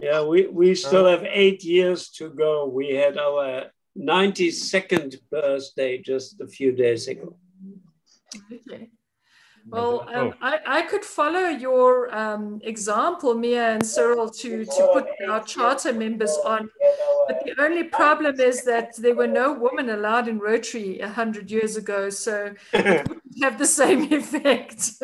Yeah, we, we still have eight years to go. We had our 92nd birthday just a few days ago. Okay. Well, um, I, I could follow your um, example, Mia and Cyril, to, to put our charter members on. But the only problem is that there were no women allowed in Rotary 100 years ago, so it wouldn't have the same effect.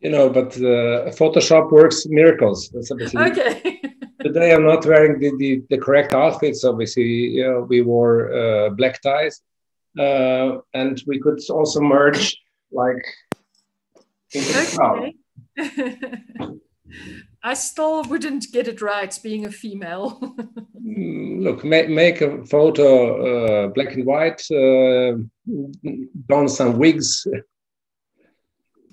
you know, but uh, Photoshop works miracles. okay. Today I'm not wearing the, the, the, correct outfits. Obviously, you know, we wore uh, black ties. Uh, and we could also merge like Okay. I still wouldn't get it right being a female. Mm, look, make, make a photo uh, black and white, uh, don some wigs.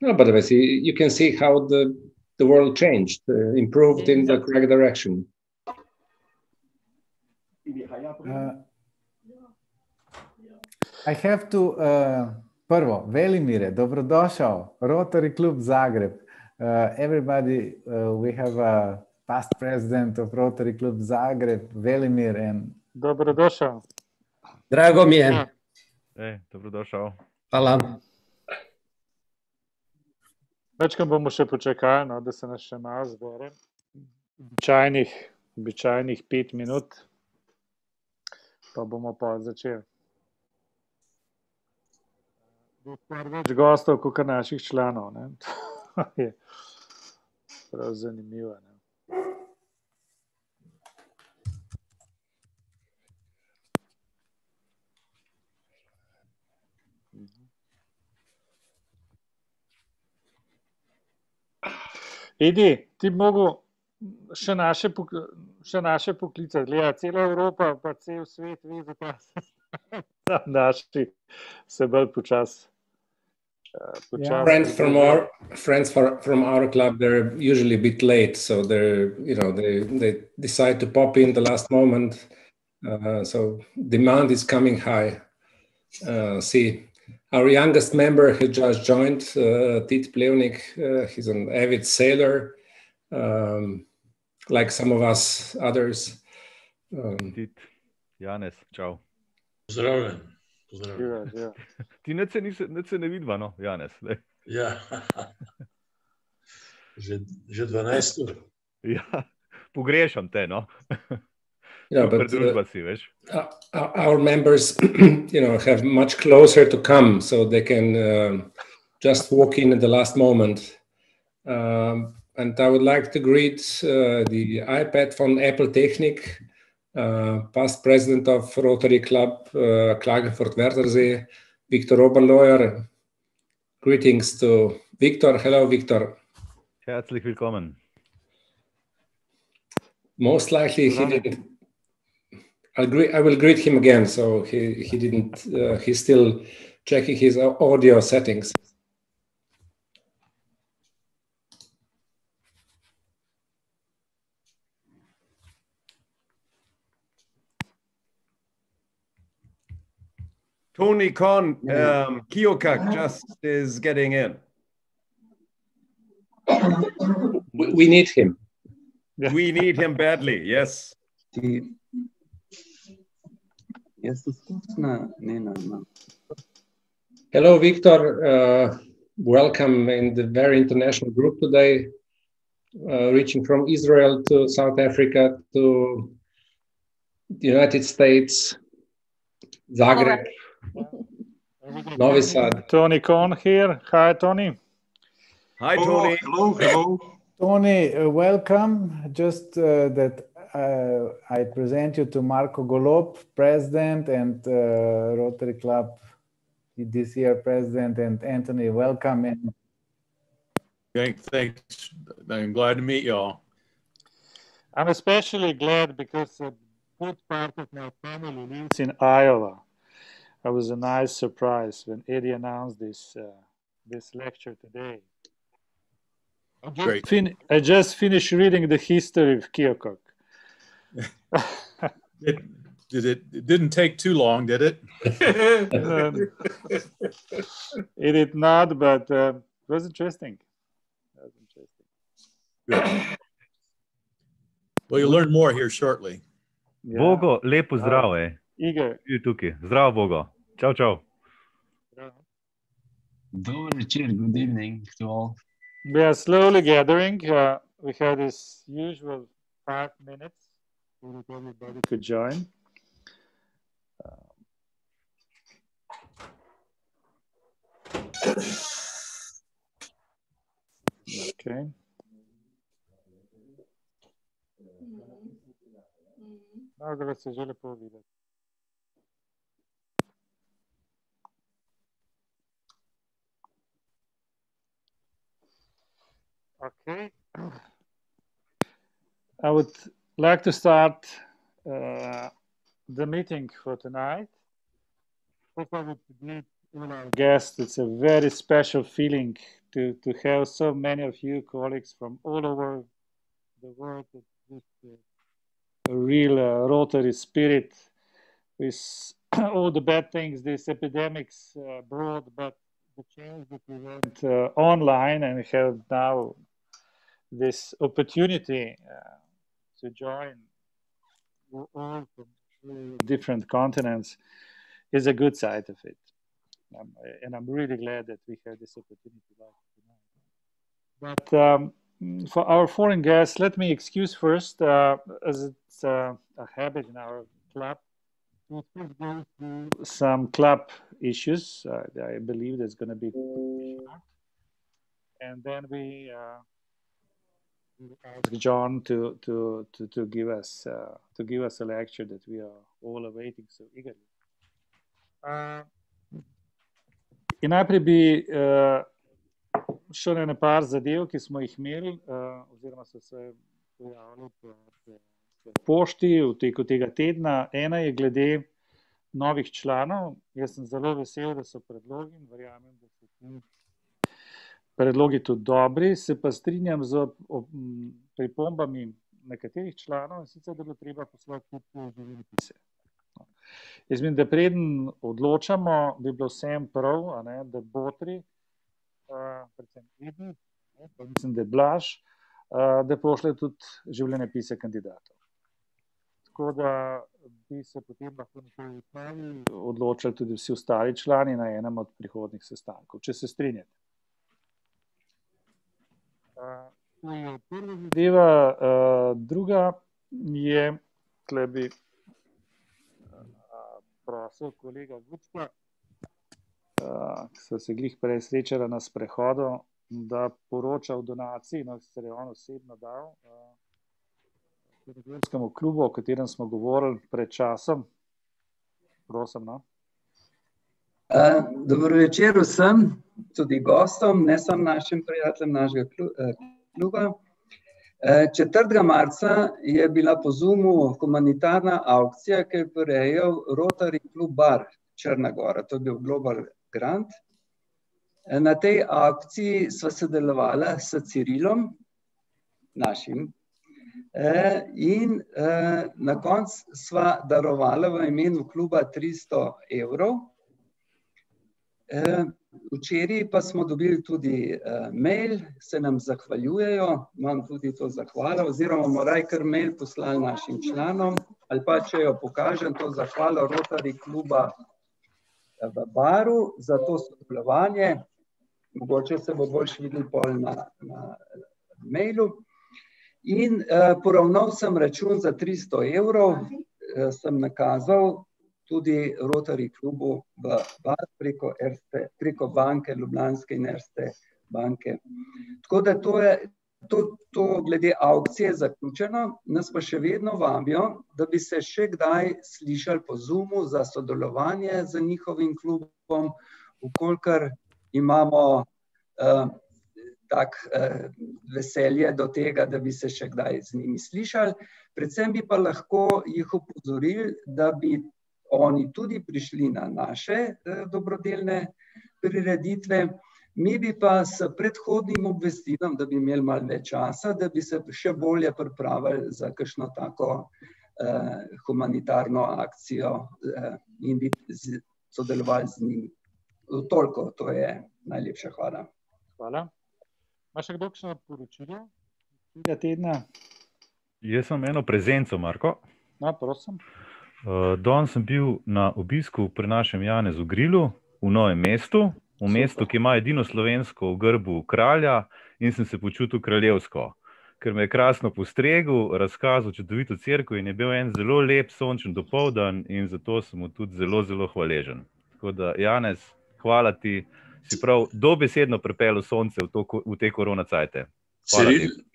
no, but obviously you can see how the, the world changed, uh, improved in the correct direction. Uh, I have to uh, Prvo, Velimire, dobrodošel, Rotary Club Zagreb. Uh, everybody, uh, we have a past president of Rotary Club Zagreb, Velimir. And... Dobrodošel. Drago mi je. Ja. Ej, dobrodošel. Hvala. Večkrat bomo še počakali, no, da se nas še malo zbere. Običajnih, običajnih pet minut, pa bomo pa začeli. bo par več gostov, kot naših članov. Ne? To je prav zanimivo. Ne? Idi, ti bi mogel še naše, še naše poklice, gleda, cela Evropa, pa cel svet, ve, da pa naši se bolj počasi yeah. friends from our friends for, from our club they're usually a bit late so they're you know they they decide to pop in the last moment. Uh, so demand is coming high. Uh, see our youngest member who just joined uh, tit plevnik uh, he's an avid sailor um, like some of us others um, tit Janes, ciao Zdravljen. Ja, ja. Ti ne se, ne, se ne vidiva, no, Janes. Ne. Ja, že, že 12 ur. Ja, pogrešam te. No. Yeah, but uh, our members, you know, have much closer to come, so they can uh, just walk in at the last moment. Um, and I would like to greet uh, the iPad from Apple Technik, uh, past president of Rotary Club uh, Klagenfurt Wörthersee, Victor Oberleuer. Greetings to Victor. Hello, Victor. Herzlich willkommen. Most likely he didn't. I'll greet, I will greet him again. So he, he didn't, uh, he's still checking his audio settings. Tony Kohn, um, Keokuk just is getting in. We need him. We need him badly, yes. Hello, Victor. Uh, welcome in the very international group today, uh, reaching from Israel to South Africa to the United States, Zagreb. Novi Sad. Tony Kohn here. Hi, Tony. Hi, Tony. Hello, hello. Tony, uh, welcome. Just uh, that uh, I present you to Marco Golob, president, and uh, Rotary Club this year president, and Anthony, welcome. And thanks. I'm glad to meet y'all. I'm especially glad because a good part of my family lives in Iowa that was a nice surprise when Eddie announced this uh, this lecture today. Great. Fin- I just finished reading the history of Keokuk. It, did it, it didn't take too long, did it? um, it did not, but uh, it was interesting. It was interesting. Good. Well, you'll learn more here shortly. Ja. Bogo, lepo zdrav, je. Igor. Je tukaj. Zdravo, Bogo. Čau, čau. Dober večer, good evening to all. We are slowly gathering. Uh, we have this usual five minutes if everybody could join. Um, okay. Margaret se želi povedati. Okay. I would like to start uh, the meeting for tonight. Before we begin, all our guests, it's a very special feeling to, to have so many of you colleagues from all over the world with a real uh, Rotary spirit with all the bad things this epidemics uh, brought, but the change that we went uh, online and have now this opportunity uh, to join all from different continents is a good side of it. Um, and I'm really glad that we had this opportunity tonight. But um, for our foreign guests, let me excuse first, uh, as it's uh, a habit in our club, go through some club issues. Uh, I believe there's going to be, and then we uh, John to to to, to give us uh, to give us a lecture that we are all awaiting so eagerly. Uh, in najprej bi uh, šel na par zadev, ki smo jih imeli, uh, oziroma so se pojavili po, po pošti v teku tega tedna. Ena je glede novih članov. Jaz sem zelo vesel, da so predlogi in verjamem, da so ti predlogi tudi dobri, se pa strinjam z pripombami nekaterih članov in sicer, da bo treba poslati tudi življenjepise. No. Jaz mislim, da preden odločamo, bi bilo vsem prav, ne, da botri, uh, predvsem vidni, pa mislim, da je blaž, uh, da pošle tudi življenjepise kandidatov. Tako da bi se potem lahko odločili tudi vsi ostali člani na enem od prihodnih sestankov, če se strinjate. To je prva zadeva, uh, druga je, da bi uh, prosil kolega Gučka, uh, ki so se glih prej srečali na sprehodu, da poroča o donaciji, no, sicer je on osebno dal. Uh, klubu, o katerem smo govorili pred časom. Prosim, no. Dobro večer vsem, tudi gostom, ne samo našim prijateljem našega kluba. 4. marca je bila po Zumu humanitarna aukcija, ki je prejel Rotary Club Bar Črna Gora, to je bil Global Grant. Na tej aukciji sva sodelovala s Cirilom, našim, in na koncu sva darovala v imenu kluba 300 evrov. Včeraj pa smo dobili tudi uh, mail, se nam zahvaljujejo, imam tudi to zahvalo, oziroma moraj kar mail poslali našim članom, ali pa če jo pokažem, to zahvalo Rotary kluba v Baru za to sodelovanje. Mogoče se bo boljš videl pol na, na mailu. In uh, poravnal sem račun za 300 evrov, uh, sem nakazal tudi Rotary klubu v Bar preko, Erste, preko banke, Ljubljanske in Erste banke. Tako da to je to, to glede aukcije zaključeno, nas pa še vedno vabijo, da bi se še kdaj slišali po Zoomu za sodelovanje z njihovim klubom, ukolikor imamo uh, tak uh, veselje do tega, da bi se še kdaj z njimi slišali. Predvsem bi pa lahko jih upozorili, da bi oni tudi prišli na naše eh, dobrodelne prireditve. Mi bi pa s predhodnim obvestilom, da bi imeli malo več časa, da bi se še bolje pripravili za kakšno tako eh, humanitarno akcijo eh, in bi z, sodelovali z njimi. Toliko, to je najlepša hvala. Hvala. Imaš še kdo kakšno poročilo tega tedna? Jaz sem eno prezenco, Marko. No, prosim. Uh, Danes sem bil na obisku pri našem Janezu Grilu v Novem mestu, v Super. mestu, ki ima edino slovensko v grbu kralja, in sem se počutil kraljevsko, ker me je krasno postregel, razkazal čudovito crkvo in je bil en zelo lep sončen dopoldan, in zato sem mu tudi zelo, zelo hvaležen. Tako da, Janez, hvala ti, si prav dobesedno pripeljal sonce v, to, v te koronacajte.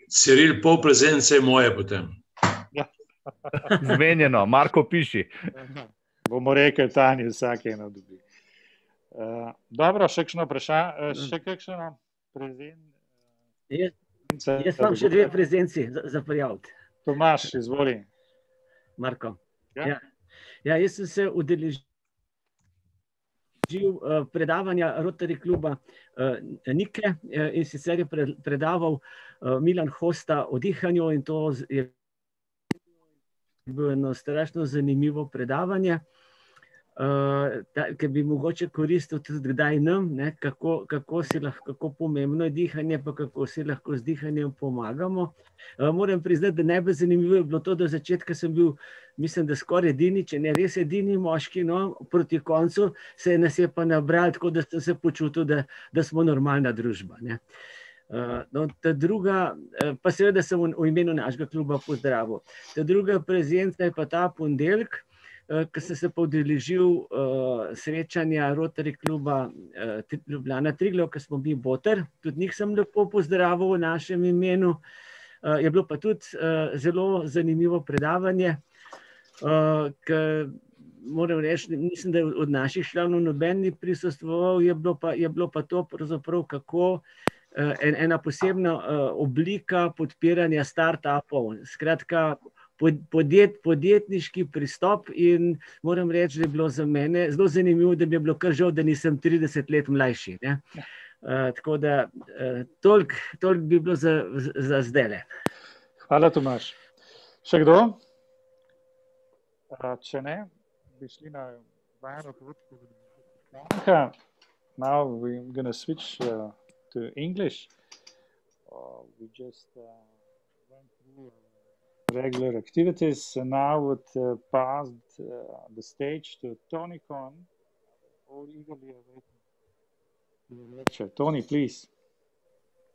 Ciril, pol prezence je moje potem. Zmenjeno, Marko piši. Bomo rekli, Tanja, vsak eno dobi. Uh, dobro, še kakšno vprašanje, uh, še kakšno prezent? Jaz, jaz imam še dve prezenci za, za prijaviti. Tomaš, izvoli. Marko. Ja. Ja. Ja, jaz sem se udeležil uh, predavanja Rotary kluba uh, Nike uh, in sicer je pred, predaval uh, Milan Hosta o dihanju in to je bilo eno strašno zanimivo predavanje. Uh, da, ki bi mogoče koristil tudi kdaj nam, ne, kako, kako, lahko, kako pomembno je dihanje, pa kako si lahko z dihanjem pomagamo. Uh, moram priznati, da najbolj zanimivo je bilo to, da začetka sem bil, mislim, da skoraj edini, če ne res edini moški, no, proti koncu se je nas je pa nabral, tako da sem se počutil, da, da smo normalna družba. Ne. Uh, no, ta druga, pa seveda sem v, v imenu našega kluba pozdravil. Ta druga prezenca je pa ta ponedeljek. Eh, ki sem se podeležil uh, srečanja Rotary kluba uh, Ljubljana Triglo, ki smo bili boter, tudi njih sem lepo pozdravil v našem imenu. Uh, je bilo pa tudi uh, zelo zanimivo predavanje, uh, ki moram reči, mislim, da od naših članov noben ni prisostvoval, je bilo pa, je bilo pa to pravzaprav kako uh, en, ena posebna uh, oblika podpiranja start-upov. Skratka, podjet, podjetniški pristop. In moram reči, da je bilo za mene zelo zanimivo, da mi je bilo kar žal, da nisem 30 let mlajši. Uh, tako da uh, toliko tolik bi bilo za, za zdaj. Hvala, Tomaš. Še kdo? Uh, če ne, bi šli na vajno točko. Now we're going to switch uh, to English. Uh, we just uh, went through. Uh, regular activities. And now would uh, pass uh, the stage to Tony Kohn, all eagerly awaiting the lecture. Tony, please.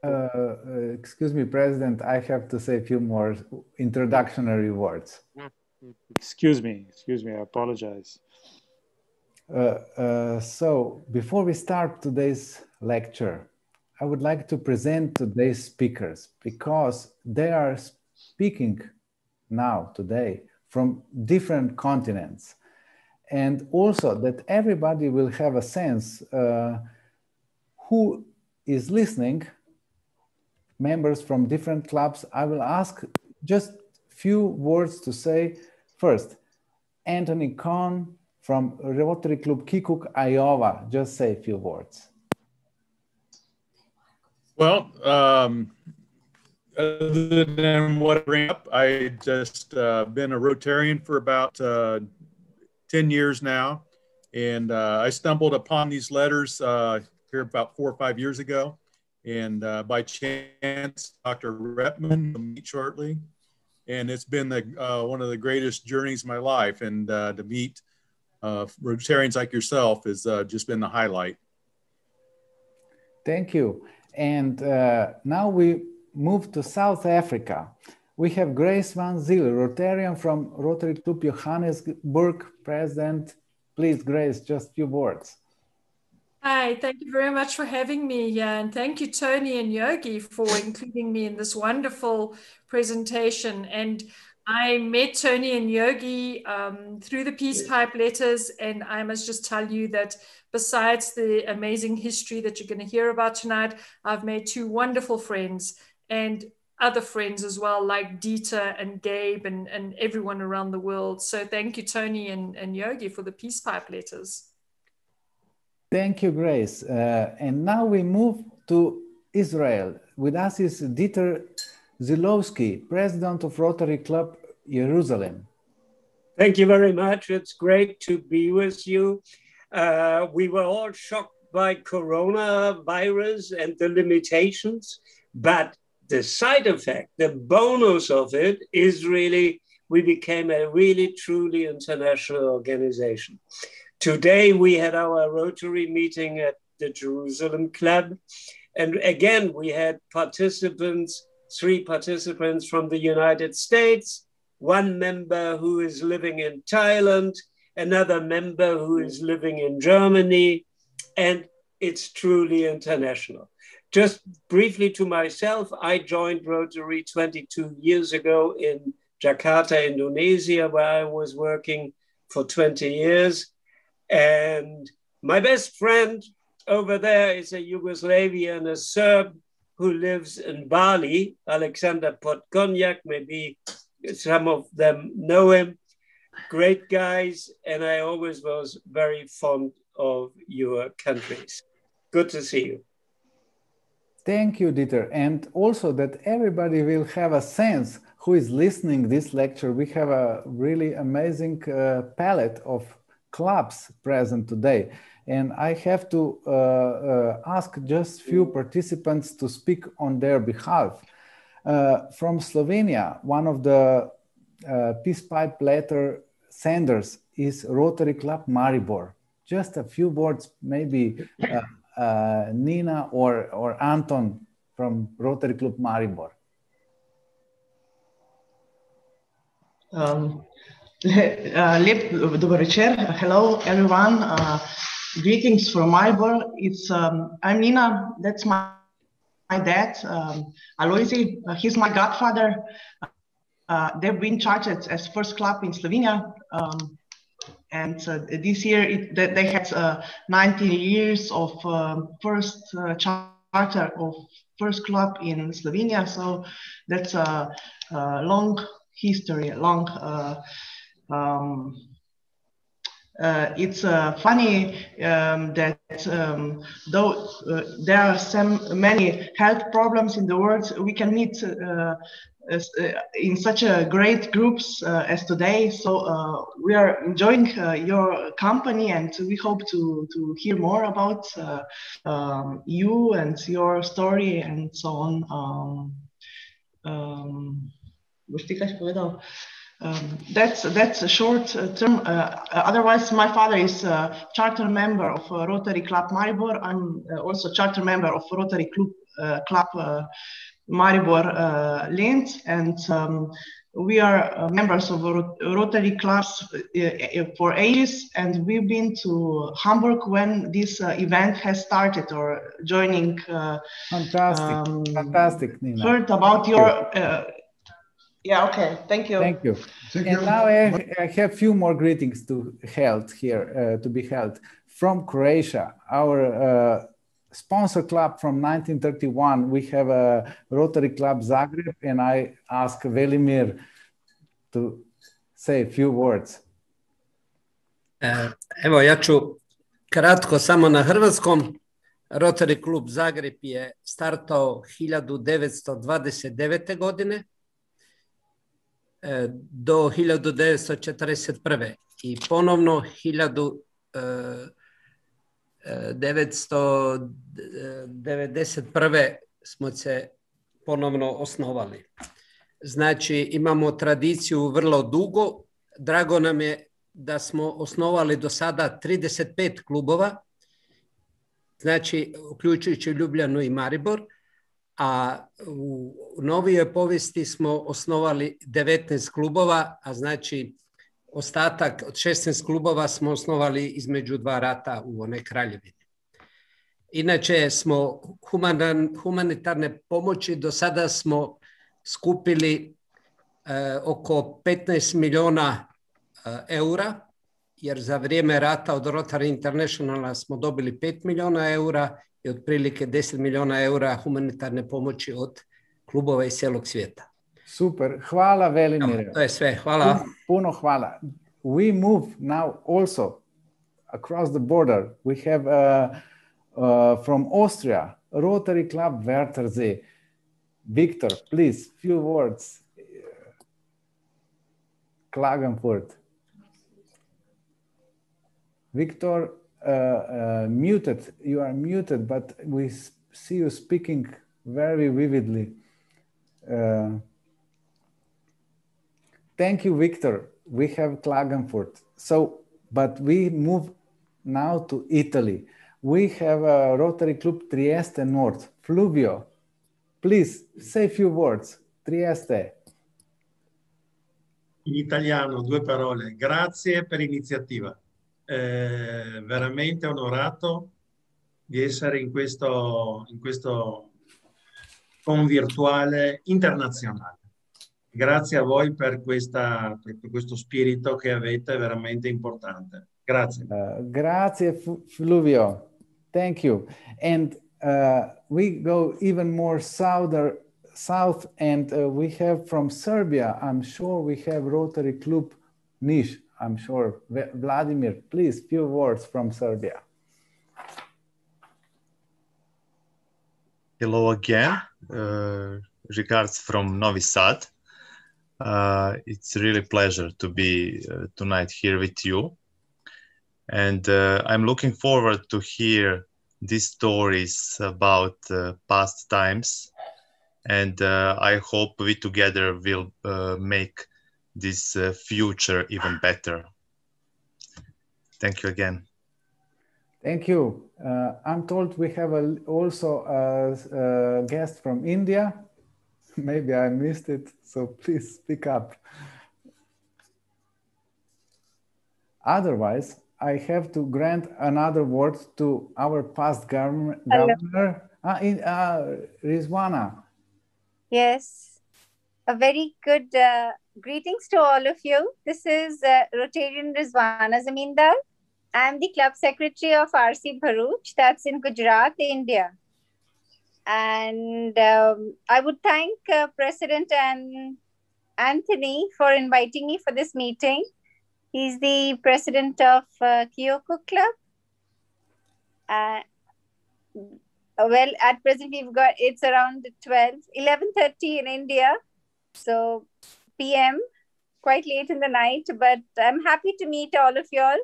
Uh, uh, excuse me, President, I have to say a few more introductory words. Excuse me, excuse me, I apologize. Uh, uh, so, before we start today's lecture, I would like to present today's speakers because they are speaking now, today, from different continents. And also that everybody will have a sense uh, who is listening, members from different clubs. I will ask just few words to say. First, Anthony Kohn from Rotary Club Keokuk, Iowa. Just say a few words. Well, um, other than what I bring up, I just uh, been a Rotarian for about uh, 10 years now. And uh, I stumbled upon these letters uh, here about four or five years ago. And uh, by chance, Dr. Repman will meet shortly. And it's been the, uh, one of the greatest journeys of my life. And to meet Rotarians like yourself has just been the highlight. Thank you. And now we move to South Africa, we have Grace Van Zyl, Rotarian from Rotary Club Johannesburg, President. Please, Grace, just a few words. Hi, thank you very much for having me here. And thank you, Tony and Yogi, for including me in this wonderful presentation. And I met Tony and Yogi um, through the Peace Pipe letters. And I must just tell you that besides the amazing history that you're going to hear about tonight, I've made two wonderful friends and other friends as well, like Dieter and Gabe and, and everyone around the world. So thank you, Tony and, and Yogi, for the Peace Pipe letters. Thank you, Grace. Uh, and now we move to Israel. With us is Dieter Zilowski, President of Rotary Club Jerusalem. Thank you very much. It's great to be with you. Uh, we were all shocked by coronavirus and the limitations, but the side effect, the bonus of it is really we became a really truly international organization. Today we had our Rotary meeting at the Jerusalem Club. And again, we had participants, three participants from the United States, one member who is living in Thailand, another member who is living in Germany, and it's truly international. Just briefly to myself, I joined Rotary 22 years ago in Jakarta, Indonesia, where I was working for 20 years. And my best friend over there is a Yugoslavian, a Serb who lives in Bali, Alexander Potkonjak. Maybe some of them know him. Great guys, and I always was very fond of your countries. Good to see you. Thank you, Dieter. And also that everybody will have a sense who is listening this lecture. We have a really amazing uh, palette of clubs present today. And I have to uh, uh, ask just few participants to speak on their behalf. Uh, from Slovenia, one of the uh, Peace Pipe letter senders is Rotary Club Maribor. Just a few words, maybe uh, uh, Nina or, or Anton from Rotary Club Maribor? Um, uh, večer. Hello, everyone. Uh, greetings from Maribor. It's um, I'm Nina. That's my my dad, um, Aloisi. He's my godfather. Uh, they've been chartered as first club in Slovenia. Um, and uh, this year it, they had uh, 90 years of um, first uh, charter of first club in Slovenia. So that's a, a long history, long. Uh, um, uh, it's uh, funny um, that um, though there are some many health problems in the world, we can meet in such a great groups uh, as today. So uh, we are enjoying your company and we hope to, to hear more about um, you and your story and so on. Um, um, um, that's that's a short uh, term. Uh, otherwise, my father is a charter member of uh, Rotary Club Maribor. I'm also charter member of Rotary Club Club Maribor uh, Linz, and um, we are uh, members of Rotary clubs uh, for ages, and we've been to Hamburg when this uh, event has started or joining. Uh, fantastic, um, fantastic, Nina. Heard about your. Uh, yeah. Okay. Thank you. Thank you. Thank and you. now I, I have few more greetings to held here to be held from Croatia. Our sponsor club from 1931. We have a Rotary Club Zagreb, and I ask Velimir to say a few words. E, evo, ja ću kratko samo na hrvatskom. Rotary Klub Zagreb je startao 1929. godine e, do 1941. I ponovno 1000, 1991. smo se ponovno osnovali. Znači imamo tradiciju vrlo dugo. Drago nam je da smo osnovali do sada 35 klubova, znači uključujući Ljubljanu i Maribor, a u novijoj povijesti smo osnovali 19 klubova, a znači ostatak od 16 klubova smo osnovali između dva rata u one kraljevine. Inače smo humanitarne pomoći, do sada smo skupili e, oko 15 milijuna e, eura, jer za vrijeme rata od Rotary Internationala smo dobili 5 milijuna eura i otprilike 10 milijuna eura humanitarne pomoći od klubova iz cijelog svijeta. Super, hvala Velimir. To je sve, hvala. Puno hvala. We move now also across the border. We have uh, uh, from Austria, Rotary Club Wörthersee. Victor, please, few words. Klagenfurt. Victor, uh, uh, muted. You are muted, but we see you speaking very vividly. Uh, thank you, Victor. We have Klagenfurt. So, but we move now to Italy. We have a Rotary Club Trieste North. Fluvio, please say a few words. Trieste. In italiano, due parole. Grazie per l'iniziativa. Eh, veramente onorato di essere in questo, in questo con virtuale internazionale. Grazie a voi per, questa, per questo spirito che avete veramente importante. Grazie. Uh, grazie Fluvio. Thank you. And uh, we go even more southern, south and uh, we have from Serbia, I'm sure we have Rotary Club Niš, I'm sure. Vladimir, please, few words from Serbia. Hello again. Uh, regards from Novi Sad. Uh, it's really pleasure to be uh, tonight here with you. And uh, I'm looking forward to hear these stories about uh, past times. And uh, I hope we together will make this future even better. Thank you again. Thank you. Uh, I'm told we have a, also a, a, guest from India. Maybe I missed it, so please speak up. Otherwise, I have to grant another word to our past governor, governor uh, in, uh, Rizwana. Yes, a very good uh, greetings to all of you. This is uh, Rotarian Rizwana Zamindar I'm the club secretary of RC Bharuch, that's in Gujarat, India. And um, I would thank uh, President and Anthony for inviting me for this meeting. He's the president of uh, Keokuk Club. Uh, well, at present we've got it's around 12, 11:30 in India, so PM, quite late in the night. But I'm happy to meet all of you all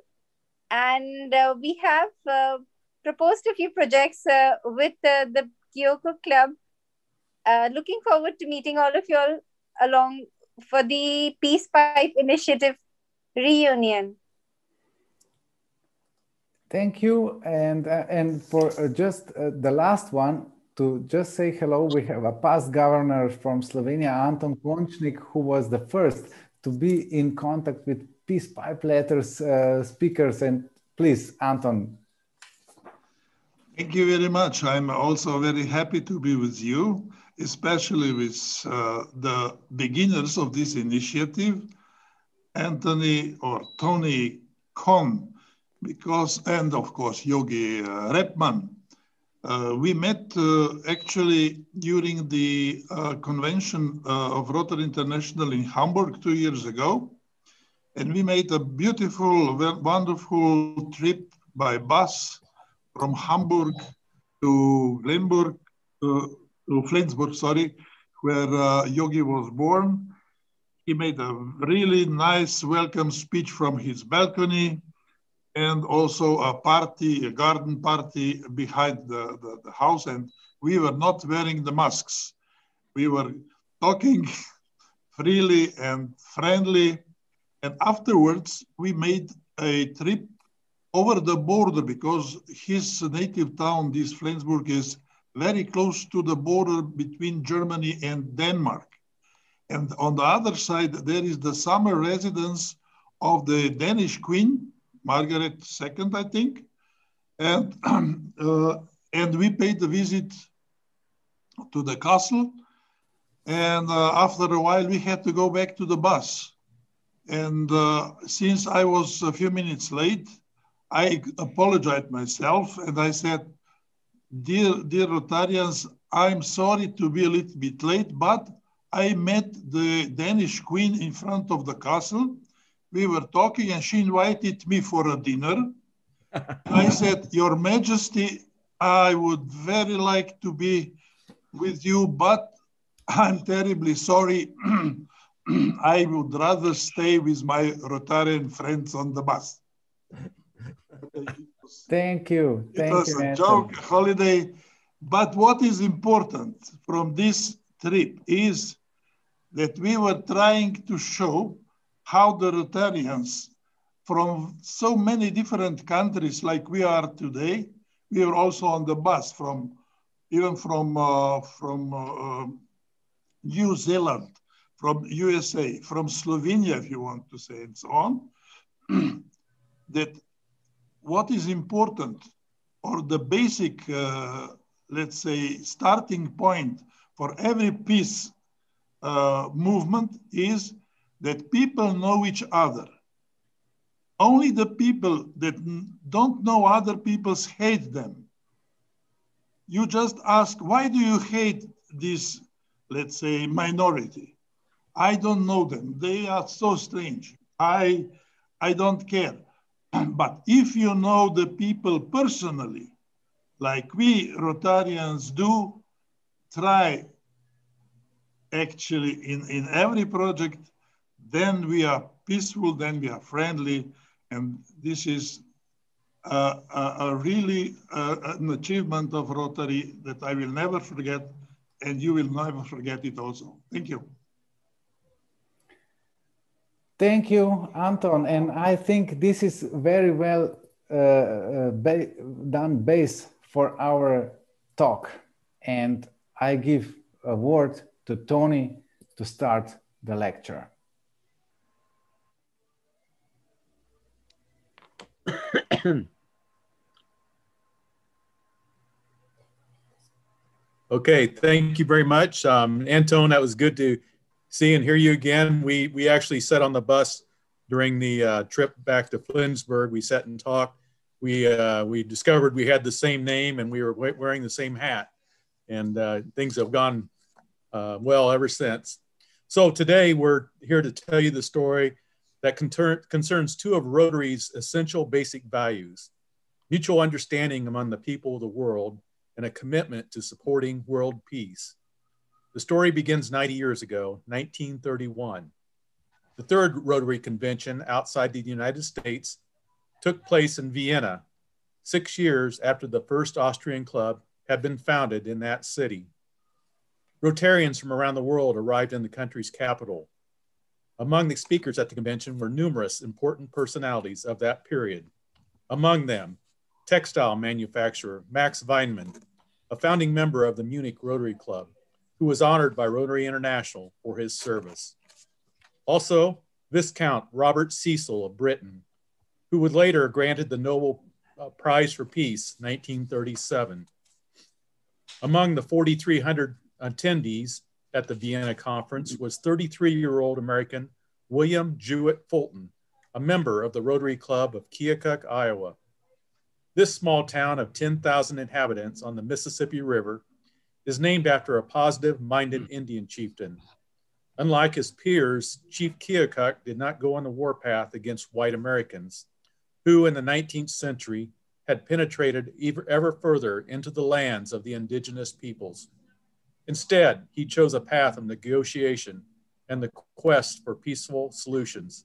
and uh, we have uh, proposed a few projects uh, with the Keokuk Club. Uh, looking forward to meeting all of you all along for the Peace Pipe Initiative reunion. Thank you. And, uh, and for uh, just the last one, to just say hello, we have a past governor from Slovenia, Anton Končnik, who was the first to be in contact with peace pipe letters uh, speakers. And please, Anton. Thank you very much. I'm also very happy to be with you, especially with uh, the beginners of this initiative, Anthony or Tony Kohn, because, and of course, Yogi uh, Repman. Uh, we met uh, actually during the uh, convention uh, of Rotary International in Hamburg two years ago. And we made a beautiful, wonderful trip by bus from Hamburg to Glenburg, to, to Flensburg, sorry, where uh, Yogi was born. He made a really nice welcome speech from his balcony and also a party, a garden party behind the, the, the house. And we were not wearing the masks. We were talking freely and friendly and afterwards, we made a trip over the border because his native town, this Flensburg, is very close to the border between Germany and Denmark. And on the other side, there is the summer residence of the Danish queen, Margaret II, I think. And, uh, and we paid a visit to the castle. And uh, after a while, we had to go back to the bus. And uh, since I was a few minutes late, I apologized myself and I said, dear, dear Rotarians, I'm sorry to be a little bit late, but I met the Danish queen in front of the castle. We were talking and she invited me for a dinner. I said, Your Majesty, I would very like to be with you, but I'm terribly sorry. I would rather stay with my Rotarian friends on the bus. Thank you. Thank it was you, a joke, holiday. But what is important from this trip is that we were trying to show how the Rotarians from so many different countries like we are today, we were also on the bus from even from uh, from uh, New Zealand, from USA, from Slovenia, if you want to say, and so on, that what is important or the basic, uh, let's say, starting point for every peace uh, movement is that people know each other. Only the people that don't know other people's hate them. You just ask, why do you hate this, let's say, minority? I don't know them. They are so strange. I, I don't care. but if you know the people personally, like we Rotarians do, try actually in, in every project, then we are peaceful, then we are friendly, and this is a, a, a really an achievement of Rotary that I will never forget, and you will never forget it also. Thank you. Thank you, Anton. And I think this is very well uh, uh, ba done base for our talk. And I give a word to Tony to start the lecture. okay, thank you very much. Um, Anton, that was good to see and hear you again. We we actually sat on the bus during the uh, trip back to Flensburg. We sat and talked. We uh, we discovered we had the same name and we were wearing the same hat, and uh, things have gone uh, well ever since. So today we're here to tell you the story that concerns two of Rotary's essential basic values: mutual understanding among the people of the world and a commitment to supporting world peace. The story begins 90 years ago, 1931. The third Rotary Convention outside the United States took place in Vienna, six years after the first Austrian club had been founded in that city. Rotarians from around the world arrived in the country's capital. Among the speakers at the convention were numerous important personalities of that period. Among them, textile manufacturer Max Weinmann, a founding member of the Munich Rotary Club, who was honored by Rotary International for his service. Also, Viscount Robert Cecil of Britain, who would later granted the Nobel uh, Prize for Peace, 1937. Among the 4,300 attendees at the Vienna conference was 33-year-old American William Jewett Fulton, a member of the Rotary Club of Keokuk, Iowa. This small town of 10,000 inhabitants on the Mississippi River is named after a positive minded hmm. Indian chieftain. Unlike his peers, Chief Keokuk did not go on the warpath against white Americans, who in the 19th century had penetrated ever further into the lands of the indigenous peoples. Instead, he chose a path of negotiation and the quest for peaceful solutions.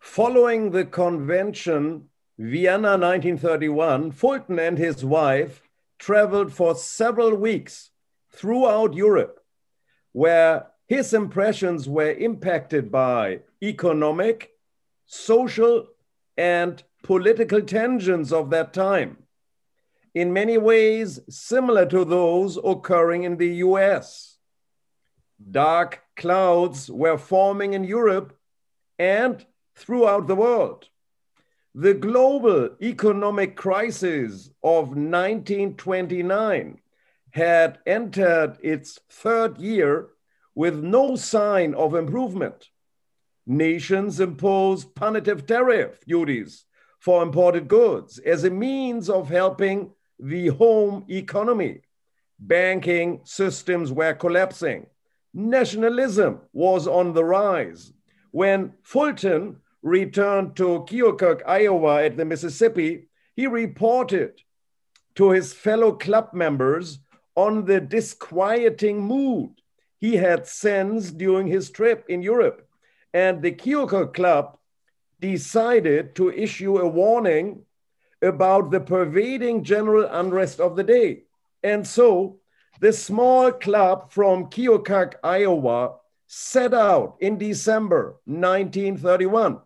Following the convention, Vienna 1931, Fulton and his wife traveled for several weeks throughout Europe, where his impressions were impacted by economic, social, and political tensions of that time, in many ways similar to those occurring in the US. Dark clouds were forming in Europe and throughout the world. The global economic crisis of 1929 had entered its third year with no sign of improvement. Nations imposed punitive tariff duties for imported goods as a means of helping the home economy. Banking systems were collapsing. Nationalism was on the rise. When Fulton returned to Keokuk, Iowa at the Mississippi, he reported to his fellow club members on the disquieting mood he had sensed during his trip in Europe. And the Keokuk Club decided to issue a warning about the pervading general unrest of the day. And so the small club from Keokuk, Iowa, set out in December 1931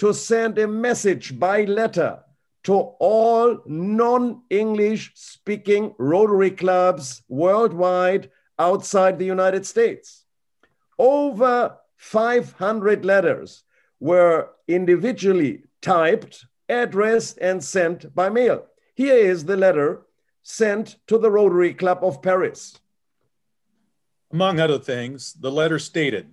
to send a message by letter to all non English speaking Rotary clubs worldwide outside the United States. Over 500 letters were individually typed, addressed, and sent by mail. Here is the letter sent to the Rotary Club of Paris. Among other things, the letter stated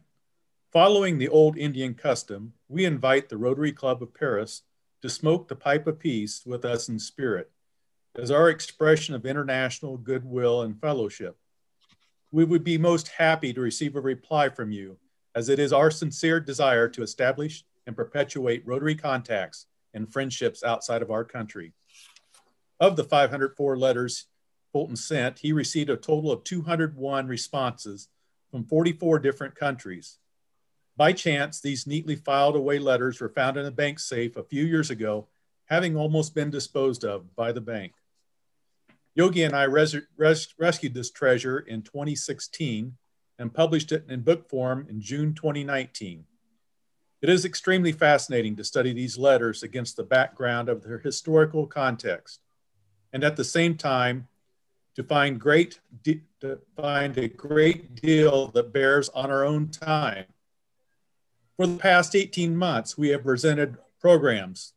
Following the old Indian custom, we invite the Rotary Club of Paris to smoke the pipe of peace with us in spirit as our expression of international goodwill and fellowship. We would be most happy to receive a reply from you, as it is our sincere desire to establish and perpetuate Rotary contacts and friendships outside of our country. Of the 504 letters Fulton sent, he received a total of 201 responses from 44 different countries. By chance, these neatly filed away letters were found in a bank safe a few years ago, having almost been disposed of by the bank. Yogi and I res res rescued this treasure in 2016 and published it in book form in June 2019. It is extremely fascinating to study these letters against the background of their historical context, and at the same time, to find great to find a great deal that bears on our own time. For the past 18 months, we have presented programs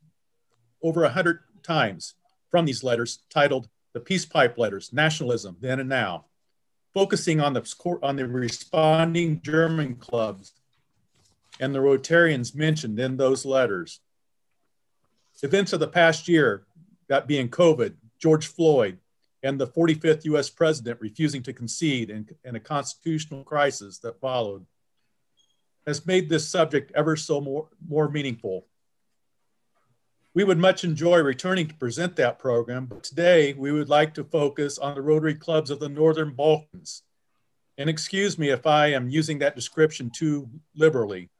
over 100 times from these letters titled the Peace Pipe Letters, Nationalism, Then and Now, focusing on the, on the responding German clubs and the Rotarians mentioned in those letters. Events of the past year, that being COVID, George Floyd, and the 45th US president refusing to concede in, in a constitutional crisis that followed, has made this subject ever so more, more meaningful. We would much enjoy returning to present that program, but today we would like to focus on the Rotary Clubs of the Northern Balkans. And excuse me if I am using that description too liberally.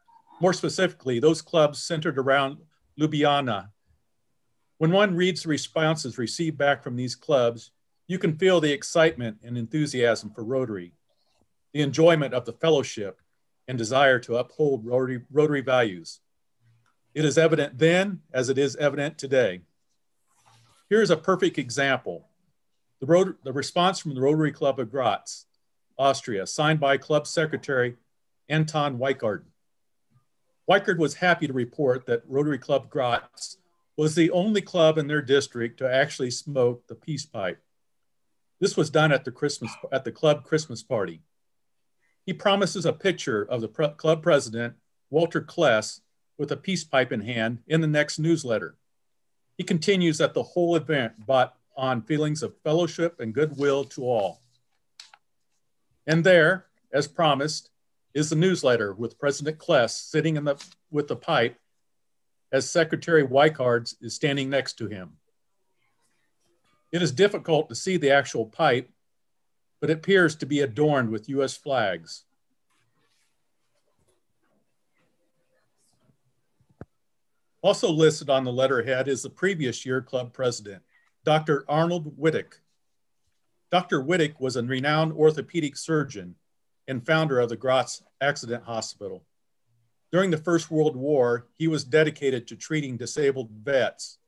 More specifically, those clubs centered around Ljubljana. When one reads the responses received back from these clubs, you can feel the excitement and enthusiasm for Rotary, the enjoyment of the fellowship, and desire to uphold Rotary, Rotary values. It is evident then as it is evident today. Here's a perfect example. The, the response from the Rotary Club of Graz, Austria, signed by Club Secretary Anton Weichard. Weichard was happy to report that Rotary Club Graz was the only club in their district to actually smoke the peace pipe. This was done at the Christmas at the club Christmas party. He promises a picture of the club president, Walter Kless, with a peace pipe in hand in the next newsletter. He continues that the whole event brought on feelings of fellowship and goodwill to all. And there, as promised, is the newsletter with President Kless sitting in the, with the pipe as Secretary Weichard is standing next to him. It is difficult to see the actual pipe, but it appears to be adorned with US flags. Also listed on the letterhead is the previous year club president, Dr. Arnold Wittig. Dr. Wittig was a renowned orthopedic surgeon and founder of the Graz Accident Hospital. During the First World War, he was dedicated to treating disabled vets.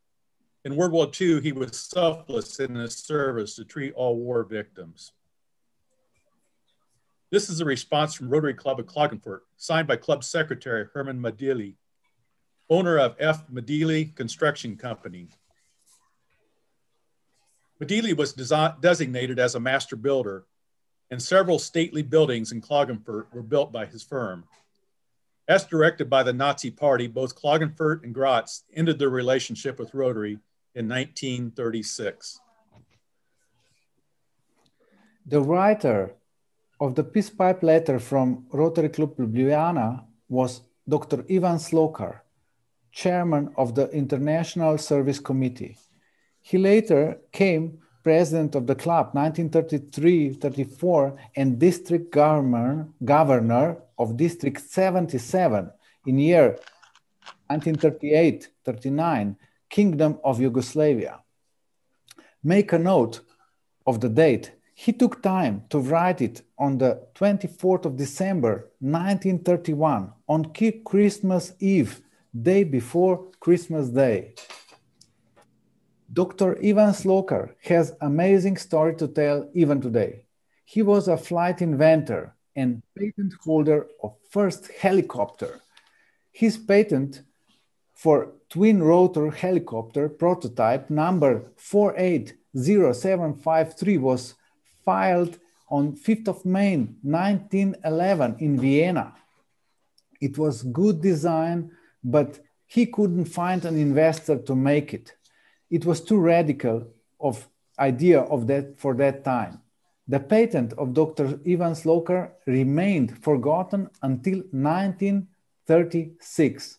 In World War II, he was selfless in his service to treat all war victims. This is a response from Rotary Club of Klagenfurt, signed by Club Secretary Herman Madili owner of F. Medili Construction Company. Medili was designated as a master builder, and several stately buildings in Klagenfurt were built by his firm. As directed by the Nazi Party, both Klagenfurt and Graz ended their relationship with Rotary in 1936. The writer of the Peace Pipe letter from Rotary Club Ljubljana was Dr. Ivan Slokar chairman of the International Service Committee. He later came president of the club 1933-34 and district governor, governor of District 77 in year 1938-39, Kingdom of Yugoslavia. Make a note of the date. He took time to write it on the 24th of December 1931 on Christmas Eve, day before Christmas Day. Dr. Ivan Slokar has amazing story to tell even today. He was a flight inventor and patent holder of first helicopter. His patent for twin rotor helicopter prototype number 480753 was filed on 5th of May 1911 in Vienna. It was good design, but he couldn't find an investor to make it. It was too radical of idea of that for that time. The patent of Dr. Ivan Slokar remained forgotten until 1936.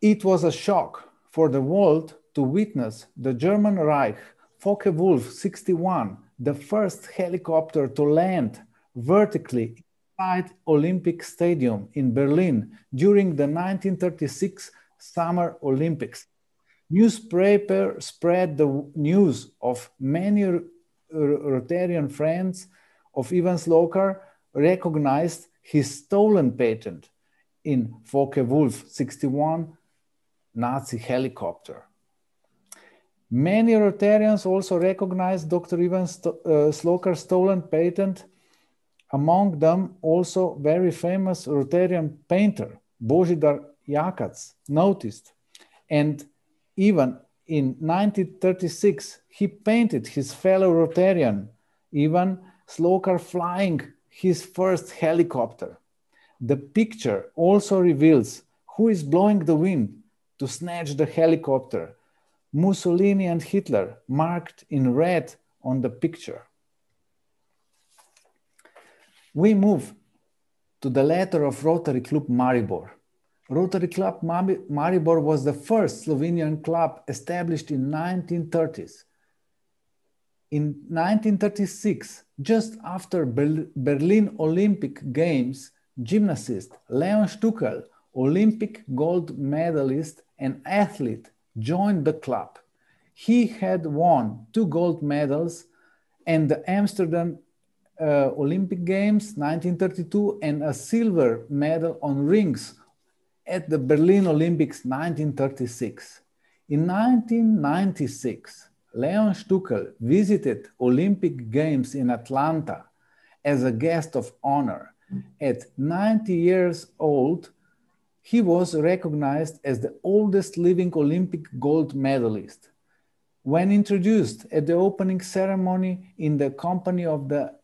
It was a shock for the world to witness the German Reich Focke-Wulf 61, the first helicopter to land vertically inside Olympic Stadium in Berlin during the 1936 Summer Olympics. Newspaper spread the news of many Rotarian friends of Ivan Slokar recognized his stolen patent in Focke-Wulf 61 Nazi helicopter. Many Rotarians also recognized Dr. Ivan St uh, Slokar's stolen patent, among them also very famous Rotarian painter Božidar Jakac noticed. And even in 1936, he painted his fellow Rotarian, Ivan Slokar flying his first helicopter. The picture also reveals who is blowing the wind to snatch the helicopter Mussolini and Hitler marked in red on the picture. We move to the letter of Rotary Club Maribor. Rotary Club Maribor was the first Slovenian club established in 1930s. In 1936, just after Berlin Olympic Games, gymnast Leon Štukelj, Olympic gold medalist and athlete joined the club. He had won two gold medals and the Amsterdam uh, Olympic Games 1932 and a silver medal on rings at the Berlin Olympics 1936. In 1996, Leon Štukelj visited Olympic Games in Atlanta as a guest of honor. At 90 years old, he was recognized as the oldest living Olympic gold medalist. When introduced at the opening ceremony in the company of the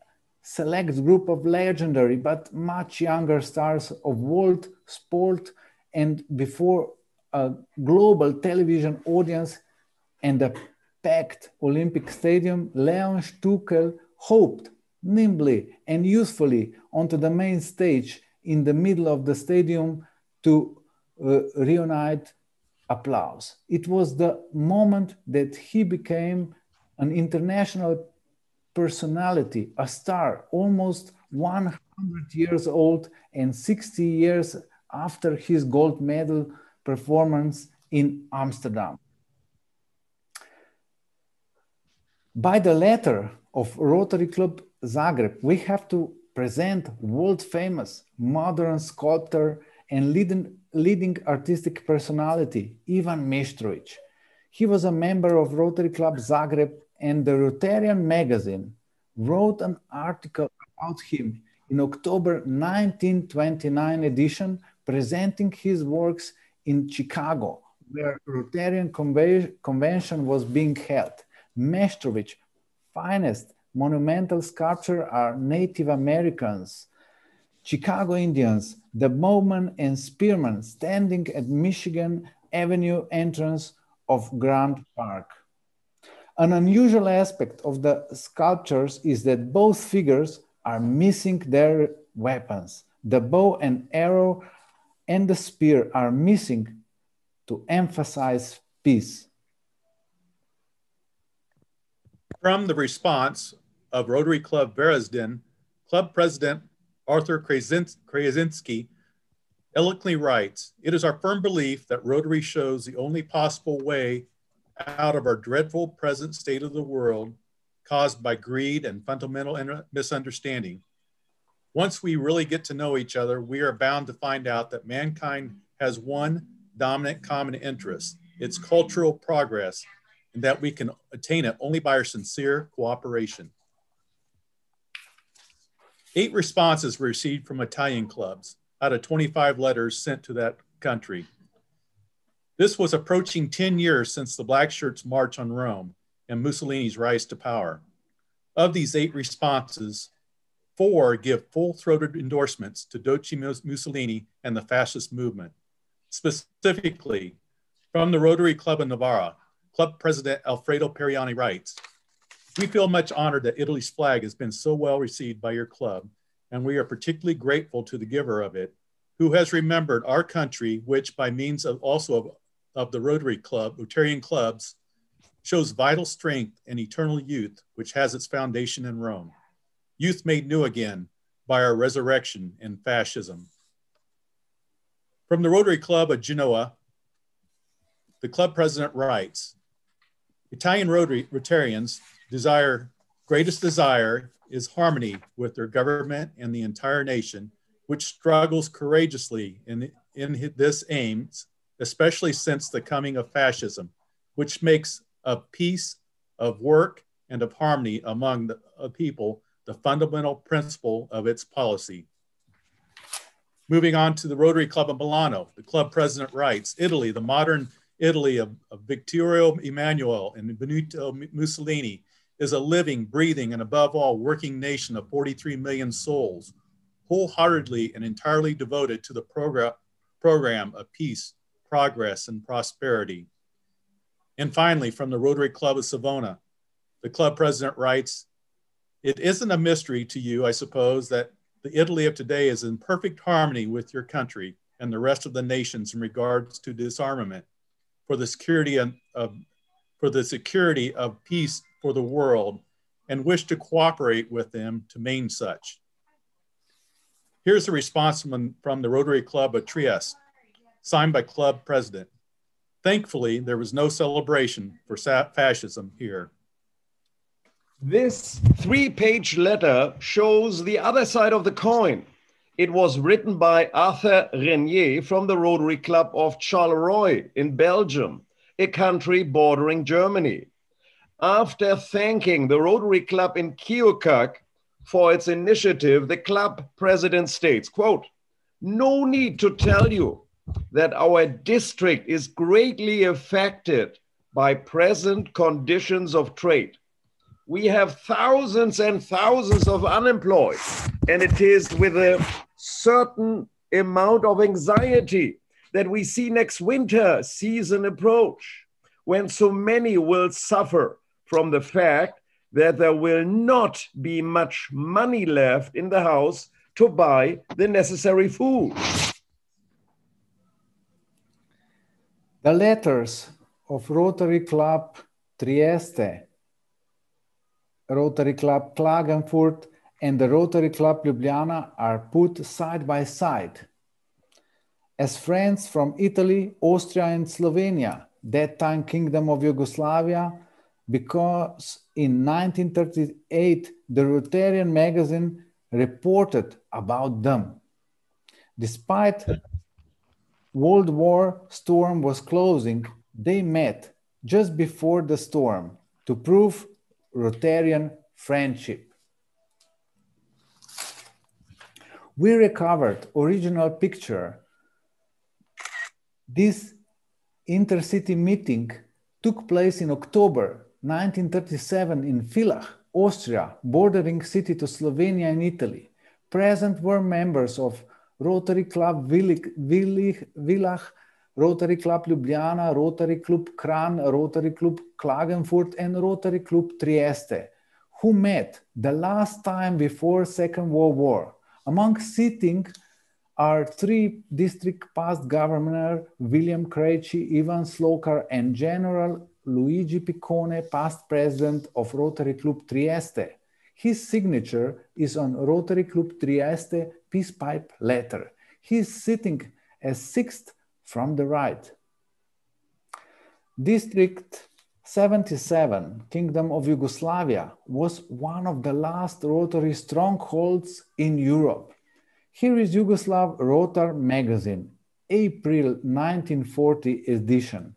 select group of legendary but much younger stars of world sport and before a global television audience and a packed Olympic stadium, Leon Štukelj hoped nimbly and usefully onto the main stage in the middle of the stadium to uh, reunite applause. It was the moment that he became an international personality, a star, almost 100 years old and 60 years after his gold medal performance in Amsterdam. By the letter of Rotary Club Zagreb, we have to present world famous modern sculptor and leading, leading artistic personality, Ivan Meštrović. He was a member of Rotary Club Zagreb and the Rotarian magazine wrote an article about him in October 1929 edition, presenting his works in Chicago, where Rotarian convention was being held. Meštrović's finest monumental sculpture are Native Americans, Chicago Indians, the Bowman and Spearman standing at Michigan Avenue entrance of Grant Park. An unusual aspect of the sculptures is that both figures are missing their weapons. The bow and arrow and the spear are missing to emphasize peace. From the response of Rotary Club Varaždin, club president Arthur Krasinski eloquently writes, It is our firm belief that Rotary shows the only possible way out of our dreadful present state of the world caused by greed and fundamental misunderstanding. Once we really get to know each other, we are bound to find out that mankind has one dominant common interest its cultural progress, and that we can attain it only by our sincere cooperation. Eight responses were received from Italian clubs out of 25 letters sent to that country. This was approaching 10 years since the Black Shirts' march on Rome and Mussolini's rise to power. Of these eight responses, four give full throated endorsements to Duce Mussolini and the fascist movement. Specifically, from the Rotary Club in Novara, Club President Alfredo Periani writes, we feel much honored that Italy's flag has been so well received by your club, and we are particularly grateful to the giver of it, who has remembered our country, which by means of also of, of the Rotary Club, Rotarian clubs, shows vital strength and eternal youth, which has its foundation in Rome. Youth made new again by our resurrection in fascism. From the Rotary Club of Genoa, the club president writes, Italian Rotary, Rotarians desire, greatest desire is harmony with their government and the entire nation, which struggles courageously in, in this aims, especially since the coming of fascism, which makes of peace, of work, and of harmony among the uh, people the fundamental principle of its policy. Moving on to the Rotary Club of Milano, the club president writes Italy, the modern Italy of, of Vittorio Emanuele and Benito Mussolini, is a living, breathing, and above all, working nation of 43 million souls, wholeheartedly and entirely devoted to the program, program of peace, progress, and prosperity. And finally, from the Rotary Club of Savona, the club president writes, It isn't a mystery to you, I suppose, that the Italy of today is in perfect harmony with your country and the rest of the nations in regards to disarmament for the security of, of for the security of peace for the world and wish to cooperate with them to maintain such. Here's a response from, from the Rotary Club of Trieste, signed by club president. Thankfully, there was no celebration for fascism here. This three page letter shows the other side of the coin. It was written by Arthur Renier from the Rotary Club of Charleroi in Belgium, a country bordering Germany. After thanking the Rotary Club in Keokuk for its initiative, the club president states, quote, no need to tell you that our district is greatly affected by present conditions of trade. We have thousands and thousands of unemployed, and it is with a certain amount of anxiety that we see next winter season approach, when so many will suffer from the fact that there will not be much money left in the house to buy the necessary food. The letters of Rotary Club Trieste, Rotary Club Klagenfurt, and the Rotary Club Ljubljana are put side by side. As friends from Italy, Austria, and Slovenia, that time Kingdom of Yugoslavia, because in 1938 the Rotarian magazine reported about them. Despite World War storm was closing, they met just before the storm to prove Rotarian friendship. We recovered original picture. This intercity meeting took place in October 1937 in Villach, Austria, bordering city to Slovenia and Italy. Present were members of Rotary Club Villach, Rotary Club Ljubljana, Rotary Club Kranj, Rotary Club Klagenfurt, and Rotary Club Trieste, who met the last time before Second World War. Among sitting are three district past governor William Krejci, Ivan Slokar, and General Luigi Piccone, past president of Rotary Club Trieste. His signature is on Rotary Club Trieste peace pipe letter. He is sitting as sixth from the right. District 77, Kingdom of Yugoslavia, was one of the last Rotary strongholds in Europe. Here is Yugoslav Rotar magazine, April 1940 edition.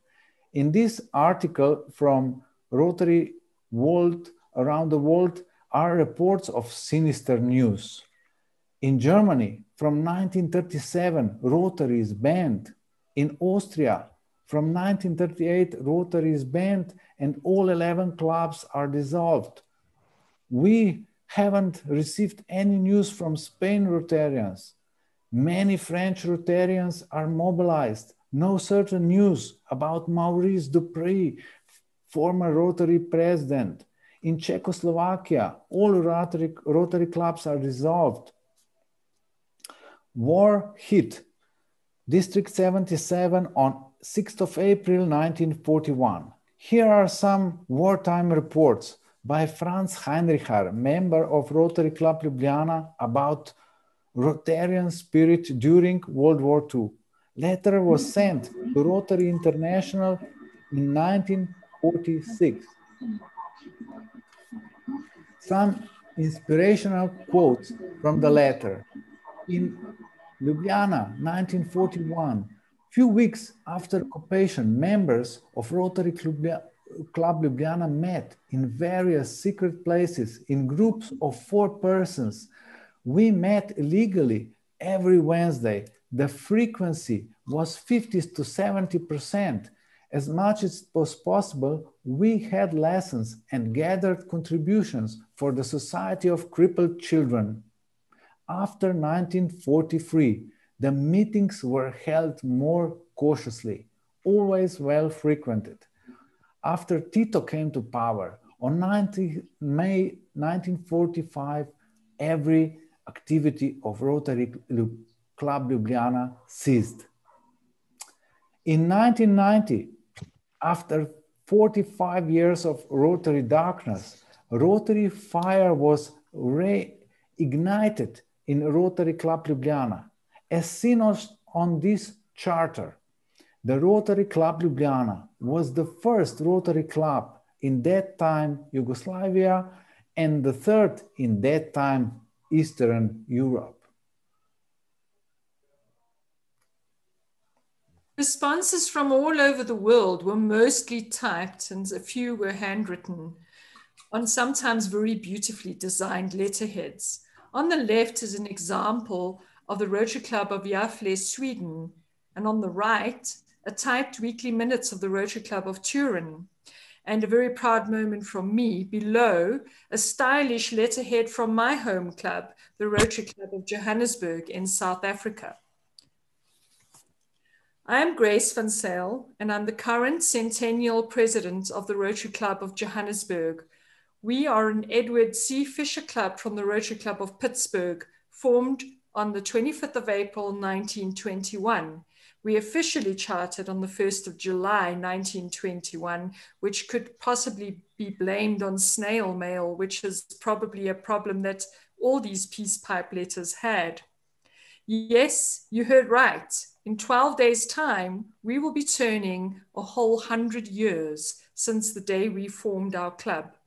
In this article from Rotary World around the world are reports of sinister news. In Germany, from 1937, Rotary is banned. In Austria, from 1938, Rotary is banned and all 11 clubs are dissolved. We haven't received any news from Spain Rotarians. Many French Rotarians are mobilized. No certain news about Maurice Duperrey, former Rotary president. In Czechoslovakia, all Rotary, Rotary clubs are dissolved. War hit District 77 on 6th of April 1941. Here are some wartime reports by Franz Heinricher, member of Rotary Club Ljubljana, about Rotarian spirit during World War II. Letter was sent to Rotary International in 1946. Some inspirational quotes from the letter. In Ljubljana, 1941, Few weeks after occupation, members of Rotary Club Ljubljana met in various secret places in groups of four persons. We met illegally every Wednesday. The frequency was 50 to 70%. As much as was possible, we had lessons and gathered contributions for the Society of Crippled Children. After 1943, the meetings were held more cautiously, always well frequented. After Tito came to power on 19 May 1945, every activity of Rotary Club Ljubljana ceased. In 1990, after 45 years of Rotary darkness, Rotary fire was reignited in Rotary Club Ljubljana as seen on this charter, the Rotary Club Ljubljana was the first Rotary Club in that time Yugoslavia and the third in that time Eastern Europe. Responses from all over the world were mostly typed and a few were handwritten on sometimes very beautifully designed letterheads. On the left is an example of the Rotary Club of Gävle, Sweden, and on the right, a typed weekly minutes of the Rotary Club of Turin. And a very proud moment from me below, a stylish letterhead from my home club, the Rotary Club of Johannesburg in South Africa. I am Grace van Zyl, and I'm the current centennial president of the Rotary Club of Johannesburg. We are an Edward C. Fisher Club from the Rotary Club of Pittsburgh, formed on the 25th of April 1921. We officially chartered on the 1st of July 1921, which could possibly be blamed on snail mail, which is probably a problem that all these peace pipe letters had. Yes, you heard right. In 12 days' time, we will be turning a whole hundred years since the day we formed our club.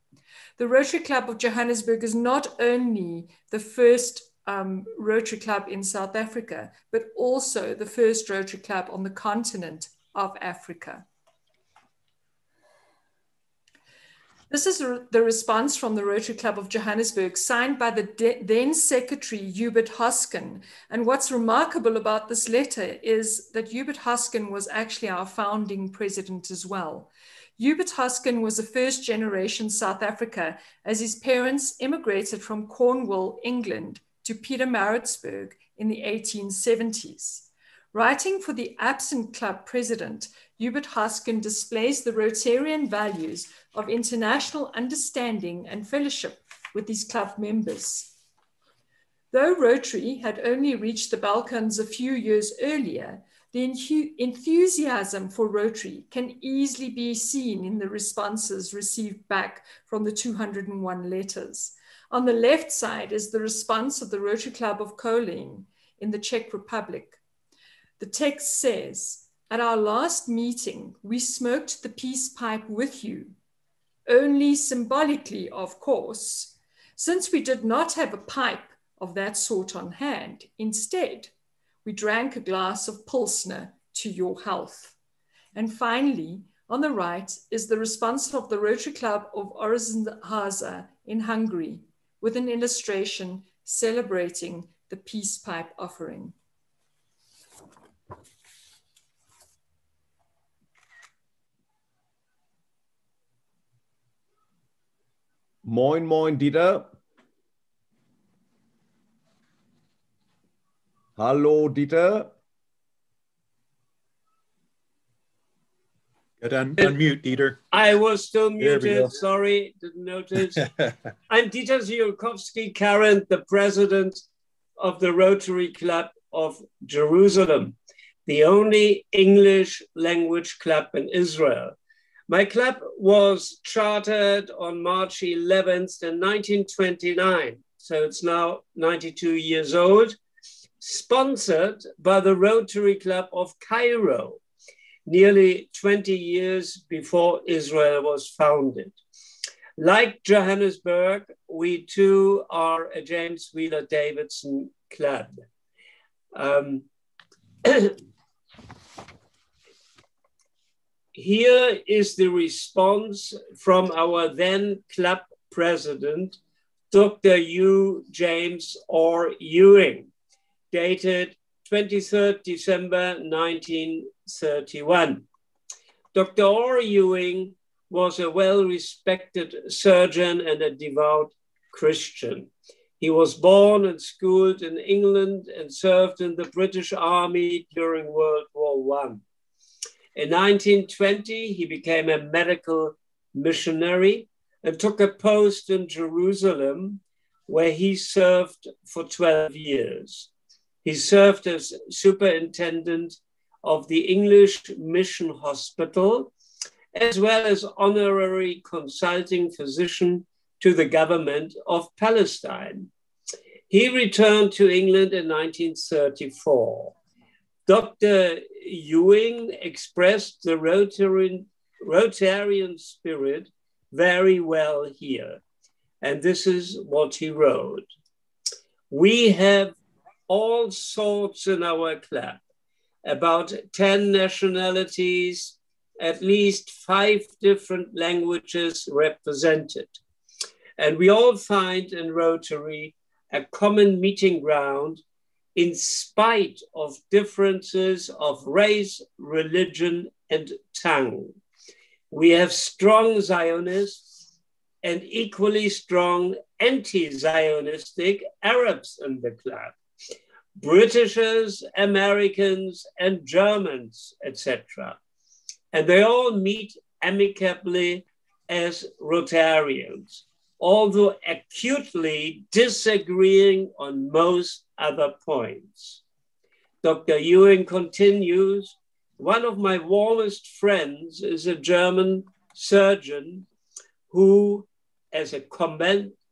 The Rotary Club of Johannesburg is not only the first um, Rotary Club in South Africa, but also the first Rotary Club on the continent of Africa. This is the response from the Rotary Club of Johannesburg, signed by the then Secretary Hubert Hoskin. And what's remarkable about this letter is that Hubert Hoskin was actually our founding president as well. Hubert Hoskin was a first generation South Africa as his parents immigrated from Cornwall, England to Pietermaritzburg in the 1870s. Writing for the absent club president, Hubert Hoskin displays the Rotarian values of international understanding and fellowship with his club members. Though Rotary had only reached the Balkans a few years earlier, the enthusiasm for Rotary can easily be seen in the responses received back from the 201 letters. On the left side is the response of the Rotary Club of Kolín in the Czech Republic. The text says, At our last meeting, we smoked the peace pipe with you, only symbolically, of course, since we did not have a pipe of that sort on hand. Instead, we drank a glass of Pilsner to your health. And finally, on the right is the response of the Rotary Club of Orosháza in Hungary with an illustration celebrating the peace pipe offering. Moin, moin, Dieter. Hallo, Dieter. Get un- unmute, Dieter. I was still muted. Sorry, didn't notice. I'm Dieter Ziolkowski Current, the president of the Rotary Club of Jerusalem, the only English language club in Israel. My club was chartered on March 11th in 1929, so it's now 92 years old sponsored by the Rotary Club of Cairo, nearly 20 years before Israel was founded. Like Johannesburg, we too are a James Wheeler Davidson club. Um, here is the response from our then club president, Dr. U. James R. Ewing dated 23rd December 1931. Dr. R. Ewing was a well respected surgeon and a devout Christian. He was born and schooled in England and served in the British Army during World War I. In 1920, he became a medical missionary and took a post in Jerusalem where he served for 12 years. He served as superintendent of the English Mission Hospital, as well as honorary consulting physician to the government of Palestine. He returned to England in 1934. Dr. Ewing expressed the Rotarian, Rotarian spirit very well here. And this is what he wrote. We have all sorts in our club, about 10 nationalities, at least five different languages represented. And we all find in Rotary a common meeting ground in spite of differences of race, religion, and tongue. We have strong Zionists and equally strong anti Zionistic Arabs in the club. Britishers, Americans, and Germans, etc. And they all meet amicably as Rotarians, although acutely disagreeing on most other points. Dr. Ewing continues One of my warmest friends is a German surgeon who, as a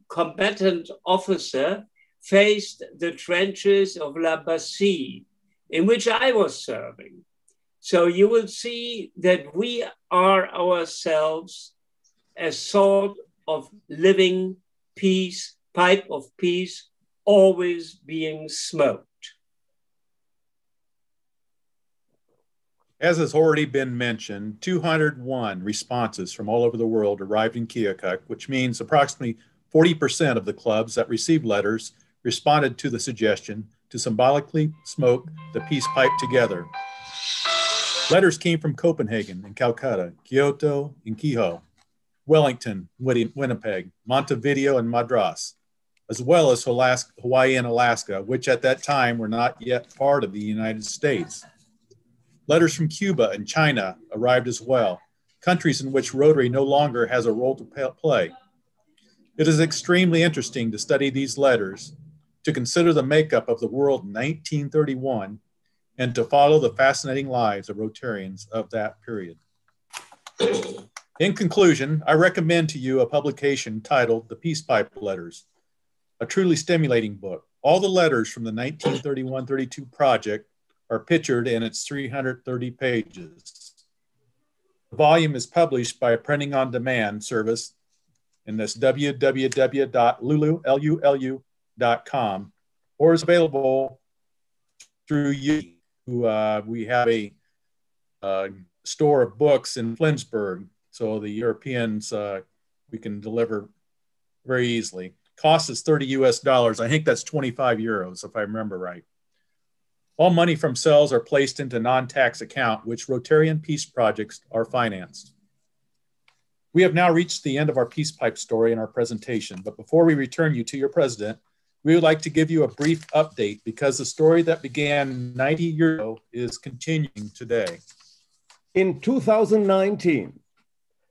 combatant officer, faced the trenches of La Bassée, in which I was serving. So you will see that we are ourselves a sort of living peace, pipe of peace, always being smoked. As has already been mentioned, 201 responses from all over the world arrived in Keokuk, which means approximately 40% of the clubs that received letters responded to the suggestion to symbolically smoke the peace pipe together. Letters came from Copenhagen and Calcutta, Kyoto and Kehoe, Wellington, Winnipeg, Montevideo, and Madras, as well as Hawaii and Alaska, which at that time were not yet part of the United States. Letters from Cuba and China arrived as well, countries in which Rotary no longer has a role to play. It is extremely interesting to study these letters to consider the makeup of the world in 1931 and to follow the fascinating lives of Rotarians of that period. In conclusion, I recommend to you a publication titled The Peace Pipe Letters, a truly stimulating book. All the letters from the 1931 32 project are pictured in it's 330 pages. The volume is published by a printing on demand service and that's www.lulu.com or is available through you. Uh, we have a uh, store of books in Flensburg, so the Europeans uh, we can deliver very easily. Cost is 30 US dollars. I think that's 25 euros, if I remember right. All money from sales are placed into non-tax account, which Rotarian peace projects are financed. We have now reached the end of our peace pipe story in our presentation, but before we return you to your president, we would like to give you a brief update because the story that began 90 years ago is continuing today. In 2019,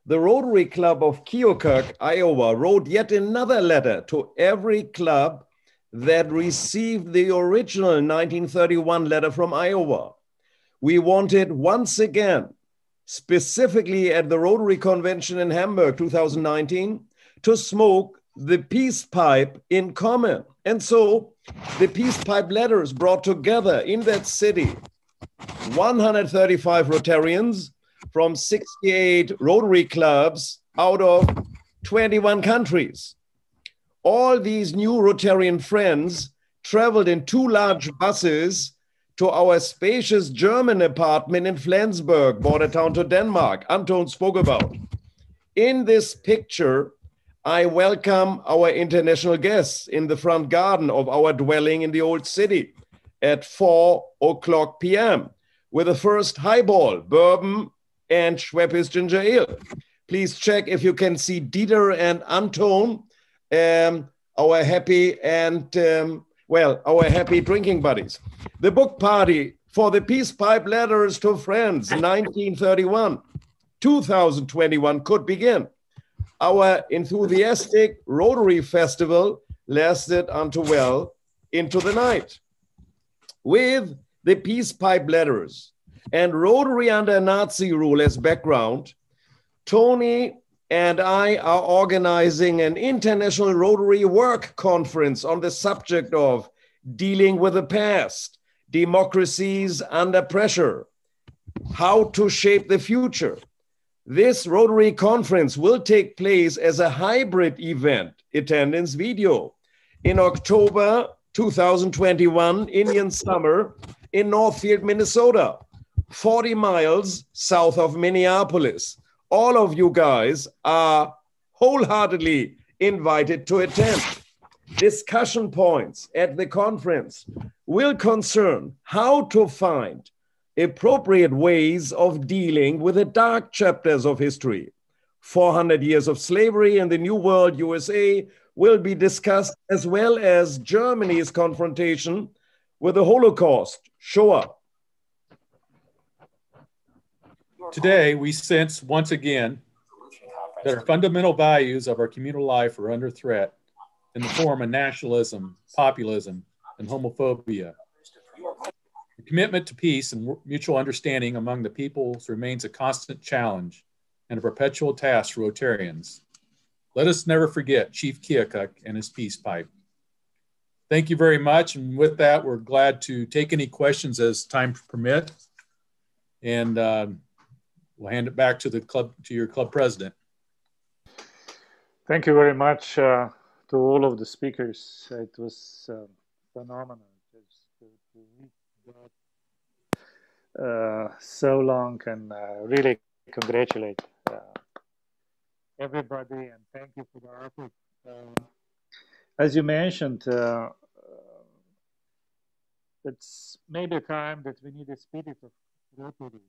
the Rotary Club of Keokuk, Iowa wrote yet another letter to every club that received the original 1931 letter from Iowa. We wanted once again specifically at the Rotary Convention in Hamburg 2019, to smoke the peace pipe in common. And so the peace pipe letters brought together in that city 135 Rotarians from 68 Rotary clubs out of 21 countries. All these new Rotarian friends traveled in two large buses to our spacious German apartment in Flensburg, border town to Denmark, Anton spoke about. In this picture, I welcome our international guests in the front garden of our dwelling in the old city at 4 o'clock p.m. with the first highball, bourbon, and Schweppes ginger ale. Please check if you can see Dieter and Anton, um, our happy and um, well, our happy drinking buddies. The book party for the Peace Pipe Letters to Friends, 1931, 2021 could begin. Our enthusiastic Rotary Festival lasted until well into the night. With the Peace Pipe Letters and Rotary under Nazi rule as background, Tony and I are organizing an international Rotary work conference on the subject of dealing with the past, democracies under pressure, how to shape the future. This Rotary conference will take place as a hybrid event, attendance video, in October 2021, Indian summer, in Northfield, Minnesota, 40 miles south of Minneapolis all of you guys are wholeheartedly invited to attend. Discussion points at the conference will concern how to find appropriate ways of dealing with the dark chapters of history. 400 years of slavery in the New World USA will be discussed, as well as Germany's confrontation with the Holocaust, Shoah, Today, we sense once again that our fundamental values of our communal life are under threat in the form of nationalism, populism, and homophobia. The commitment to peace and mutual understanding among the peoples remains a constant challenge and a perpetual task for Rotarians. Let us never forget Chief Keokuk and his peace pipe. Thank you very much. And with that, we're glad to take any questions as time permit. And uh, we'll hand it back to the club to your club president. Thank you very much uh, to all of the speakers. It was uh, phenomenal to, to meet that uh, so long and uh, really congratulate uh, everybody and thank you for the effort. Uh, as you mentioned, it's maybe a time that we need a spirit of Rotary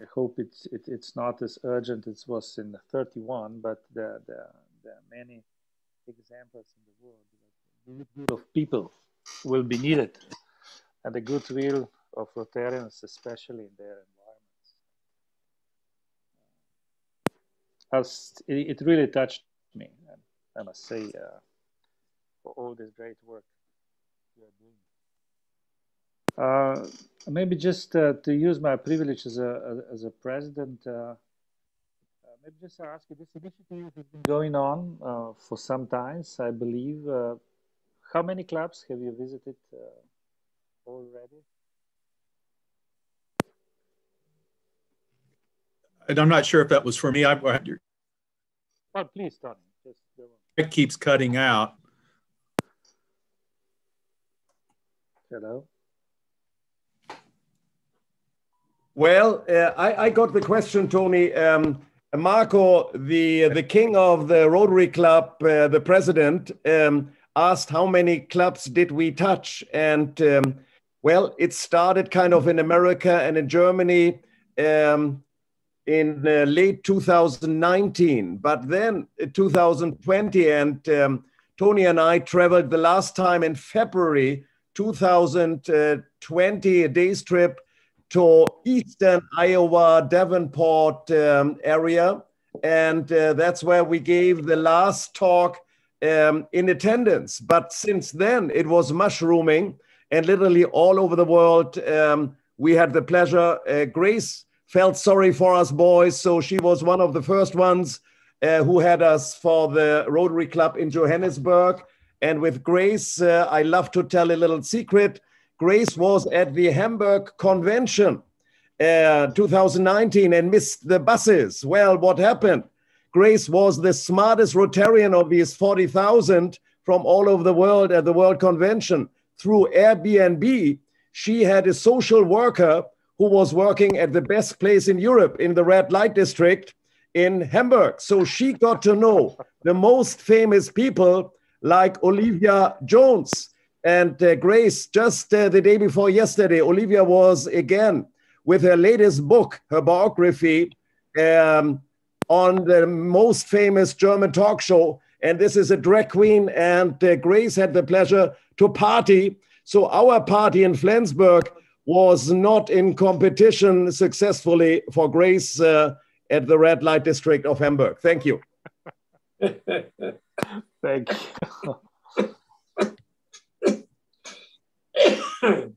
I hope it's it, it's not as urgent as it was in the 31, but there, there, there are many examples in the world of people will be needed, and the goodwill of Rotarians, especially in their environments. As it, it really touched me, and I must say, uh, for all this great work you are doing. Uh, maybe just uh, to use my privilege as a as a president, uh, uh maybe just ask you. This initiative has been going on uh, for some time, I believe. Uh, how many clubs have you visited already? And I'm not sure if that was for me. I'm. oh, please, Tony. Just go on. It keeps cutting out. Hello. Well, uh, I, I, got the question, Tony. Um, Marco, the the king of the Rotary Club, uh, the president, um, asked how many clubs did we touch, and um, well, it started kind of in America and in Germany um, in uh, late 2019, but then 2020, and um, Tony and I traveled the last time in February 2020, a day's trip to eastern Iowa, Davenport um, area. And uh, that's where we gave the last talk um, in attendance. But since then, it was mushrooming and literally all over the world. Um, we had the pleasure. Uh, Grace felt sorry for us boys, so she was one of the first ones uh, who had us for the Rotary Club in Johannesburg. And with Grace, uh, I love to tell a little secret. Grace was at the Hamburg Convention uh, 2019 and missed the buses. Well, what happened? Grace was the smartest Rotarian of these 40,000 from all over the world at the World Convention. Through Airbnb, she had a social worker who was working at the best place in Europe in the red light district in Hamburg. So she got to know the most famous people like Olivia Jones, and uh, Grace, just uh, the day before yesterday, Olivia was again with her latest book, her biography, um, on the most famous German talk show. And this is a drag queen, and uh, Grace had the pleasure to party. So our party in Flensburg was not in competition successfully for Grace uh, at the red light district of Hamburg. Thank you. Thank you.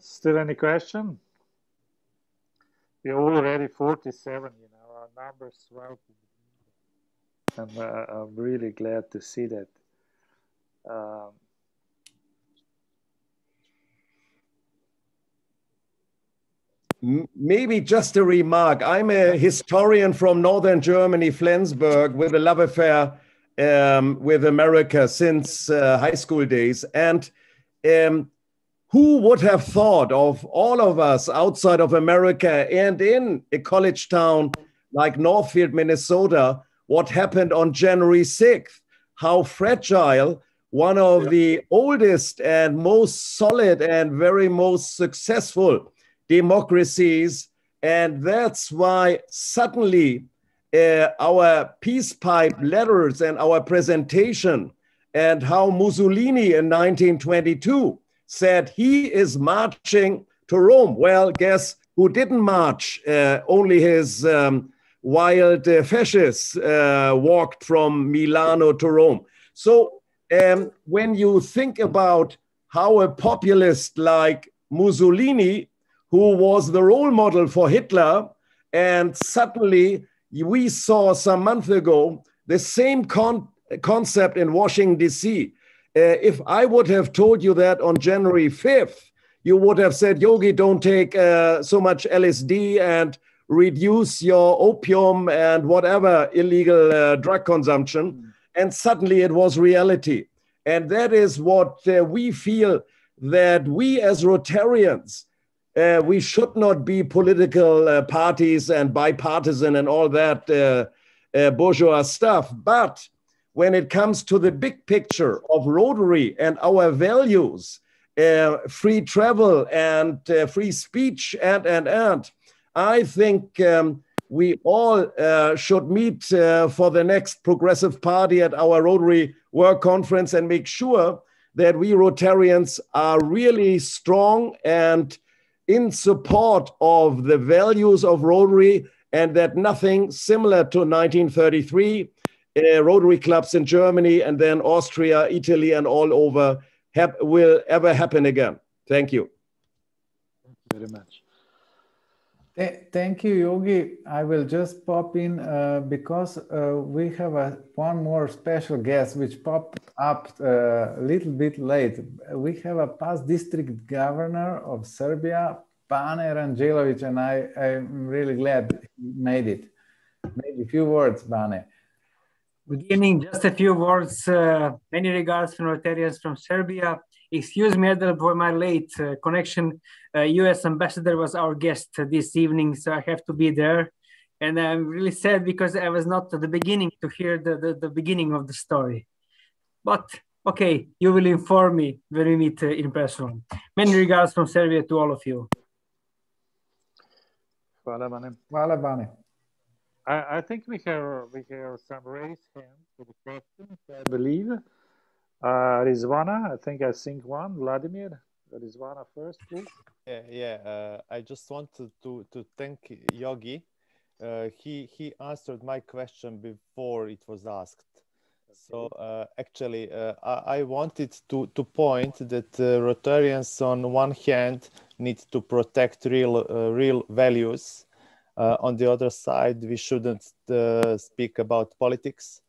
Still any question? We're already 47, you know, our numbers swell. And uh, I'm really glad to see that. Um, Maybe just a remark. I'm a historian from northern Germany, Flensburg, with a love affair um, with America since uh, high school days. And um, who would have thought of all of us outside of America and in a college town like Northfield, Minnesota, what happened on January 6th? How fragile one of the oldest and most solid and very most successful democracies. And that's why suddenly uh, our peace pipe letters and our presentation and how Mussolini in 1922 said he is marching to Rome. Well, guess who didn't march? Uh, only his um, wild fascists uh, walked from Milano to Rome. So um, when you think about how a populist like Mussolini, who was the role model for Hitler, and suddenly we saw some month ago the same con- concept in Washington, D.C. Uh, if I would have told you that on January 5th, you would have said, Yogi, don't take uh, so much LSD and reduce your opium and whatever illegal uh, drug consumption. Mm. And suddenly it was reality. And that is what uh, we feel that we as Rotarians uh, we should not be political uh, parties and bipartisan and all that uh, uh, bourgeois stuff. But when it comes to the big picture of Rotary and our values, uh, free travel and uh, free speech, and, and, and, I think um, we all should meet for the next Progressive Party at our Rotary Work Conference and make sure that we Rotarians are really strong and in support of the values of Rotary and that nothing similar to 1933 uh, Rotary clubs in Germany and then Austria, Italy, and all over will ever happen again. Thank you. Thank you very much. Thank you, Yogi. I will just pop in uh, because uh, we have a, one more special guest which popped up uh, a little bit late. We have a past district governor of Serbia, Bane Rangelovic, and I, I'm really glad he made it. Maybe a few words, Bane. Good evening. Just a few words. Uh, many regards from Rotarians from Serbia. Excuse me, Adel, for my late uh, connection. Uh, U.S. ambassador was our guest this evening, so I have to be there. And I'm really sad because I was not at the beginning to hear the, the, the beginning of the story. But okay, you will inform me when we meet uh, in person. Many regards from Serbia to all of you. Hvala, Bane. Hvala, Bane. I, I think we have we have some raised hands for the questions, I believe. Uh, Rizwana, I think I think one. Vladimir, Rizwana first, please. Yeah, yeah. Uh, I just wanted to to thank Yogi. Uh, he he answered my question before it was asked. So uh, actually, uh, I, I, wanted to to point that uh, Rotarians, on one hand, need to protect real uh, real values. on the other side, we shouldn't speak about politics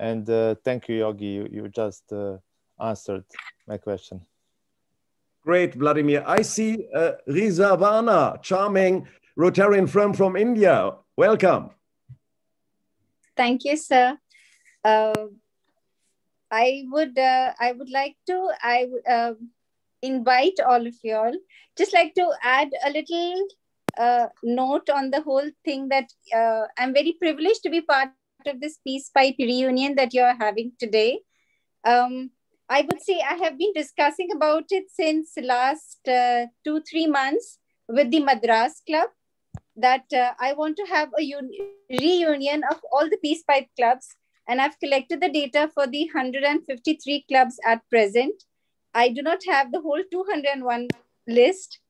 and uh, thank you, Yogi. You, you just uh, answered my question. Great, Vladimir. I see uh, Rizwana, charming Rotarian firm from India. Welcome. Thank you, sir. Uh, I would uh, I would like to I uh, invite all of you all just like to add a little uh, note on the whole thing that uh, I'm very privileged to be part of this Peace Pipe reunion that you're having today. Um, I would say I have been discussing about it since last uh, two, three months with the Madras Club that uh, I want to have a reunion of all the Peace Pipe clubs. And I've collected the data for the 153 clubs at present. I do not have the whole 201 list.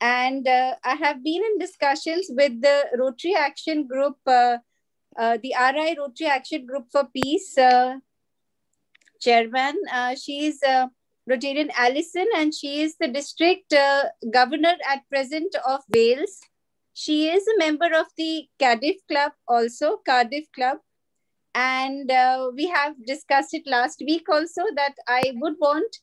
And uh, I have been in discussions with the Rotary Action Group uh, the RI Rotary Action Group for Peace uh, chairman. Uh, she is Rotarian Allison, and she is the district governor at present of Wales. She is a member of the Cardiff Club, also Cardiff Club, and uh, we have discussed it last week also that I would want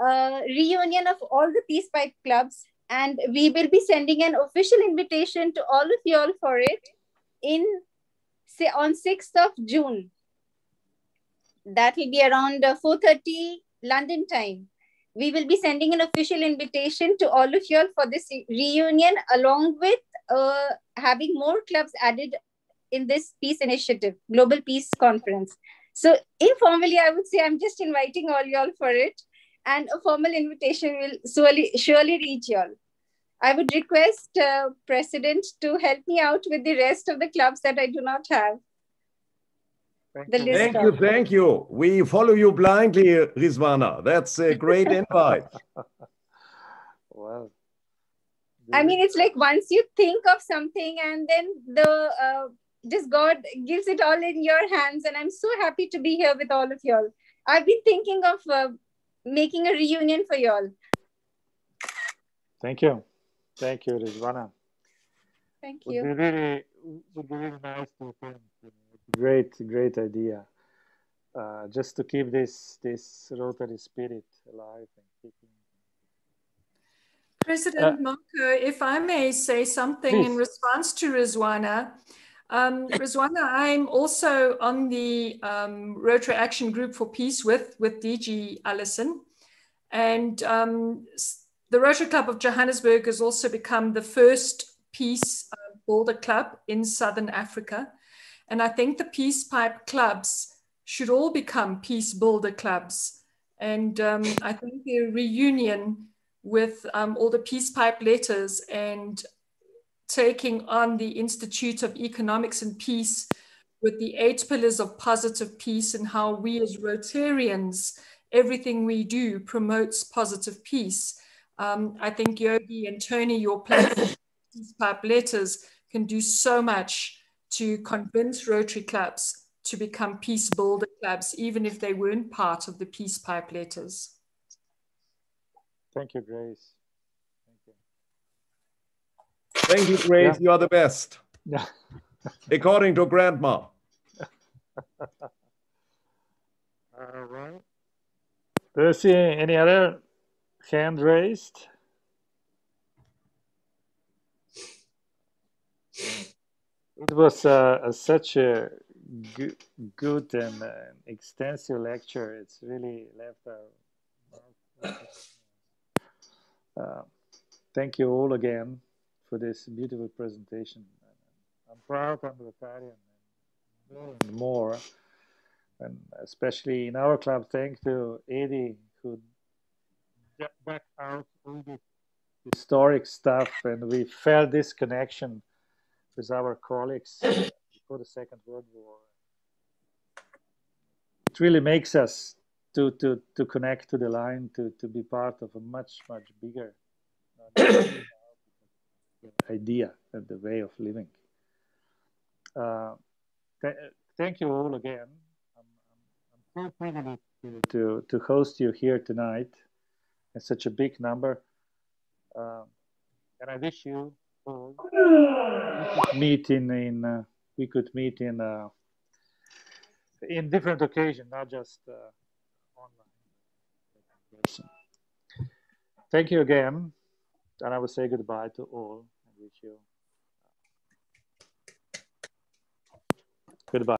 a reunion of all the Peace Pipe clubs, and we will be sending an official invitation to all of you all for it in on 6th of June. That will be around 4.30 uh, London time. We will be sending an official invitation to all of you all for this reunion along with uh, having more clubs added in this peace initiative, Global Peace Conference. So informally, I would say I'm just inviting all y'all for it and a formal invitation will surely, surely reach y'all. I would request uh, President to help me out with the rest of the clubs that I do not have. Thank, you. thank you, thank you. We follow you blindly, Rizwana. That's a great invite. wow. I mean, it's like once you think of something and then the uh, just God gives it all in your hands. And I'm so happy to be here with all of y'all. I've been thinking of uh, making a reunion for y'all. Thank you. Thank you, Rizwana. Thank you. Would be really, would be really nice to think. Great, great idea. Uh, just to keep this this Rotary spirit alive and keeping. President uh, Marco, if I may say something please. in response to Rizwana. Um, Rizwana, I'm also on the um, Rotary Action Group for Peace with, with DG Allison. And um, the Rotary Club of Johannesburg has also become the first peace uh, builder club in Southern Africa. And I think the Peace Pipe clubs should all become peace builder clubs. And um, I think the reunion with um, all the Peace Pipe letters and taking on the Institute of Economics and Peace with the eight pillars of positive peace and how we as Rotarians, everything we do promotes positive peace um, I think Yogi and Tony, your platform, these pipe letters can do so much to convince Rotary clubs to become peace builder clubs, even if they weren't part of the peace pipe letters. Thank you, Grace. Thank you, Grace. Yeah. You are the best. Yeah. According to Grandma. All right. Do you see any other hand raised? It was uh, such a good, and uh, extensive lecture. It's really left a. Uh, thank you all again for this beautiful presentation. I'm proud I'm more and more, and especially in our club. Thank to Eddie who back out all the historic stuff, and we felt this connection with our colleagues before the Second World War. It really makes us to, to, to connect to the line, to, to be part of a much, much bigger idea and the way of living. Uh, th thank you all again. I'm, I'm, I'm so privileged to, to host you here tonight in such a big number. Uh, and I wish you all meet in, in uh, we could meet in uh, in different occasion, not just uh, online. Thank you again, and I will say goodbye to all and wish you goodbye.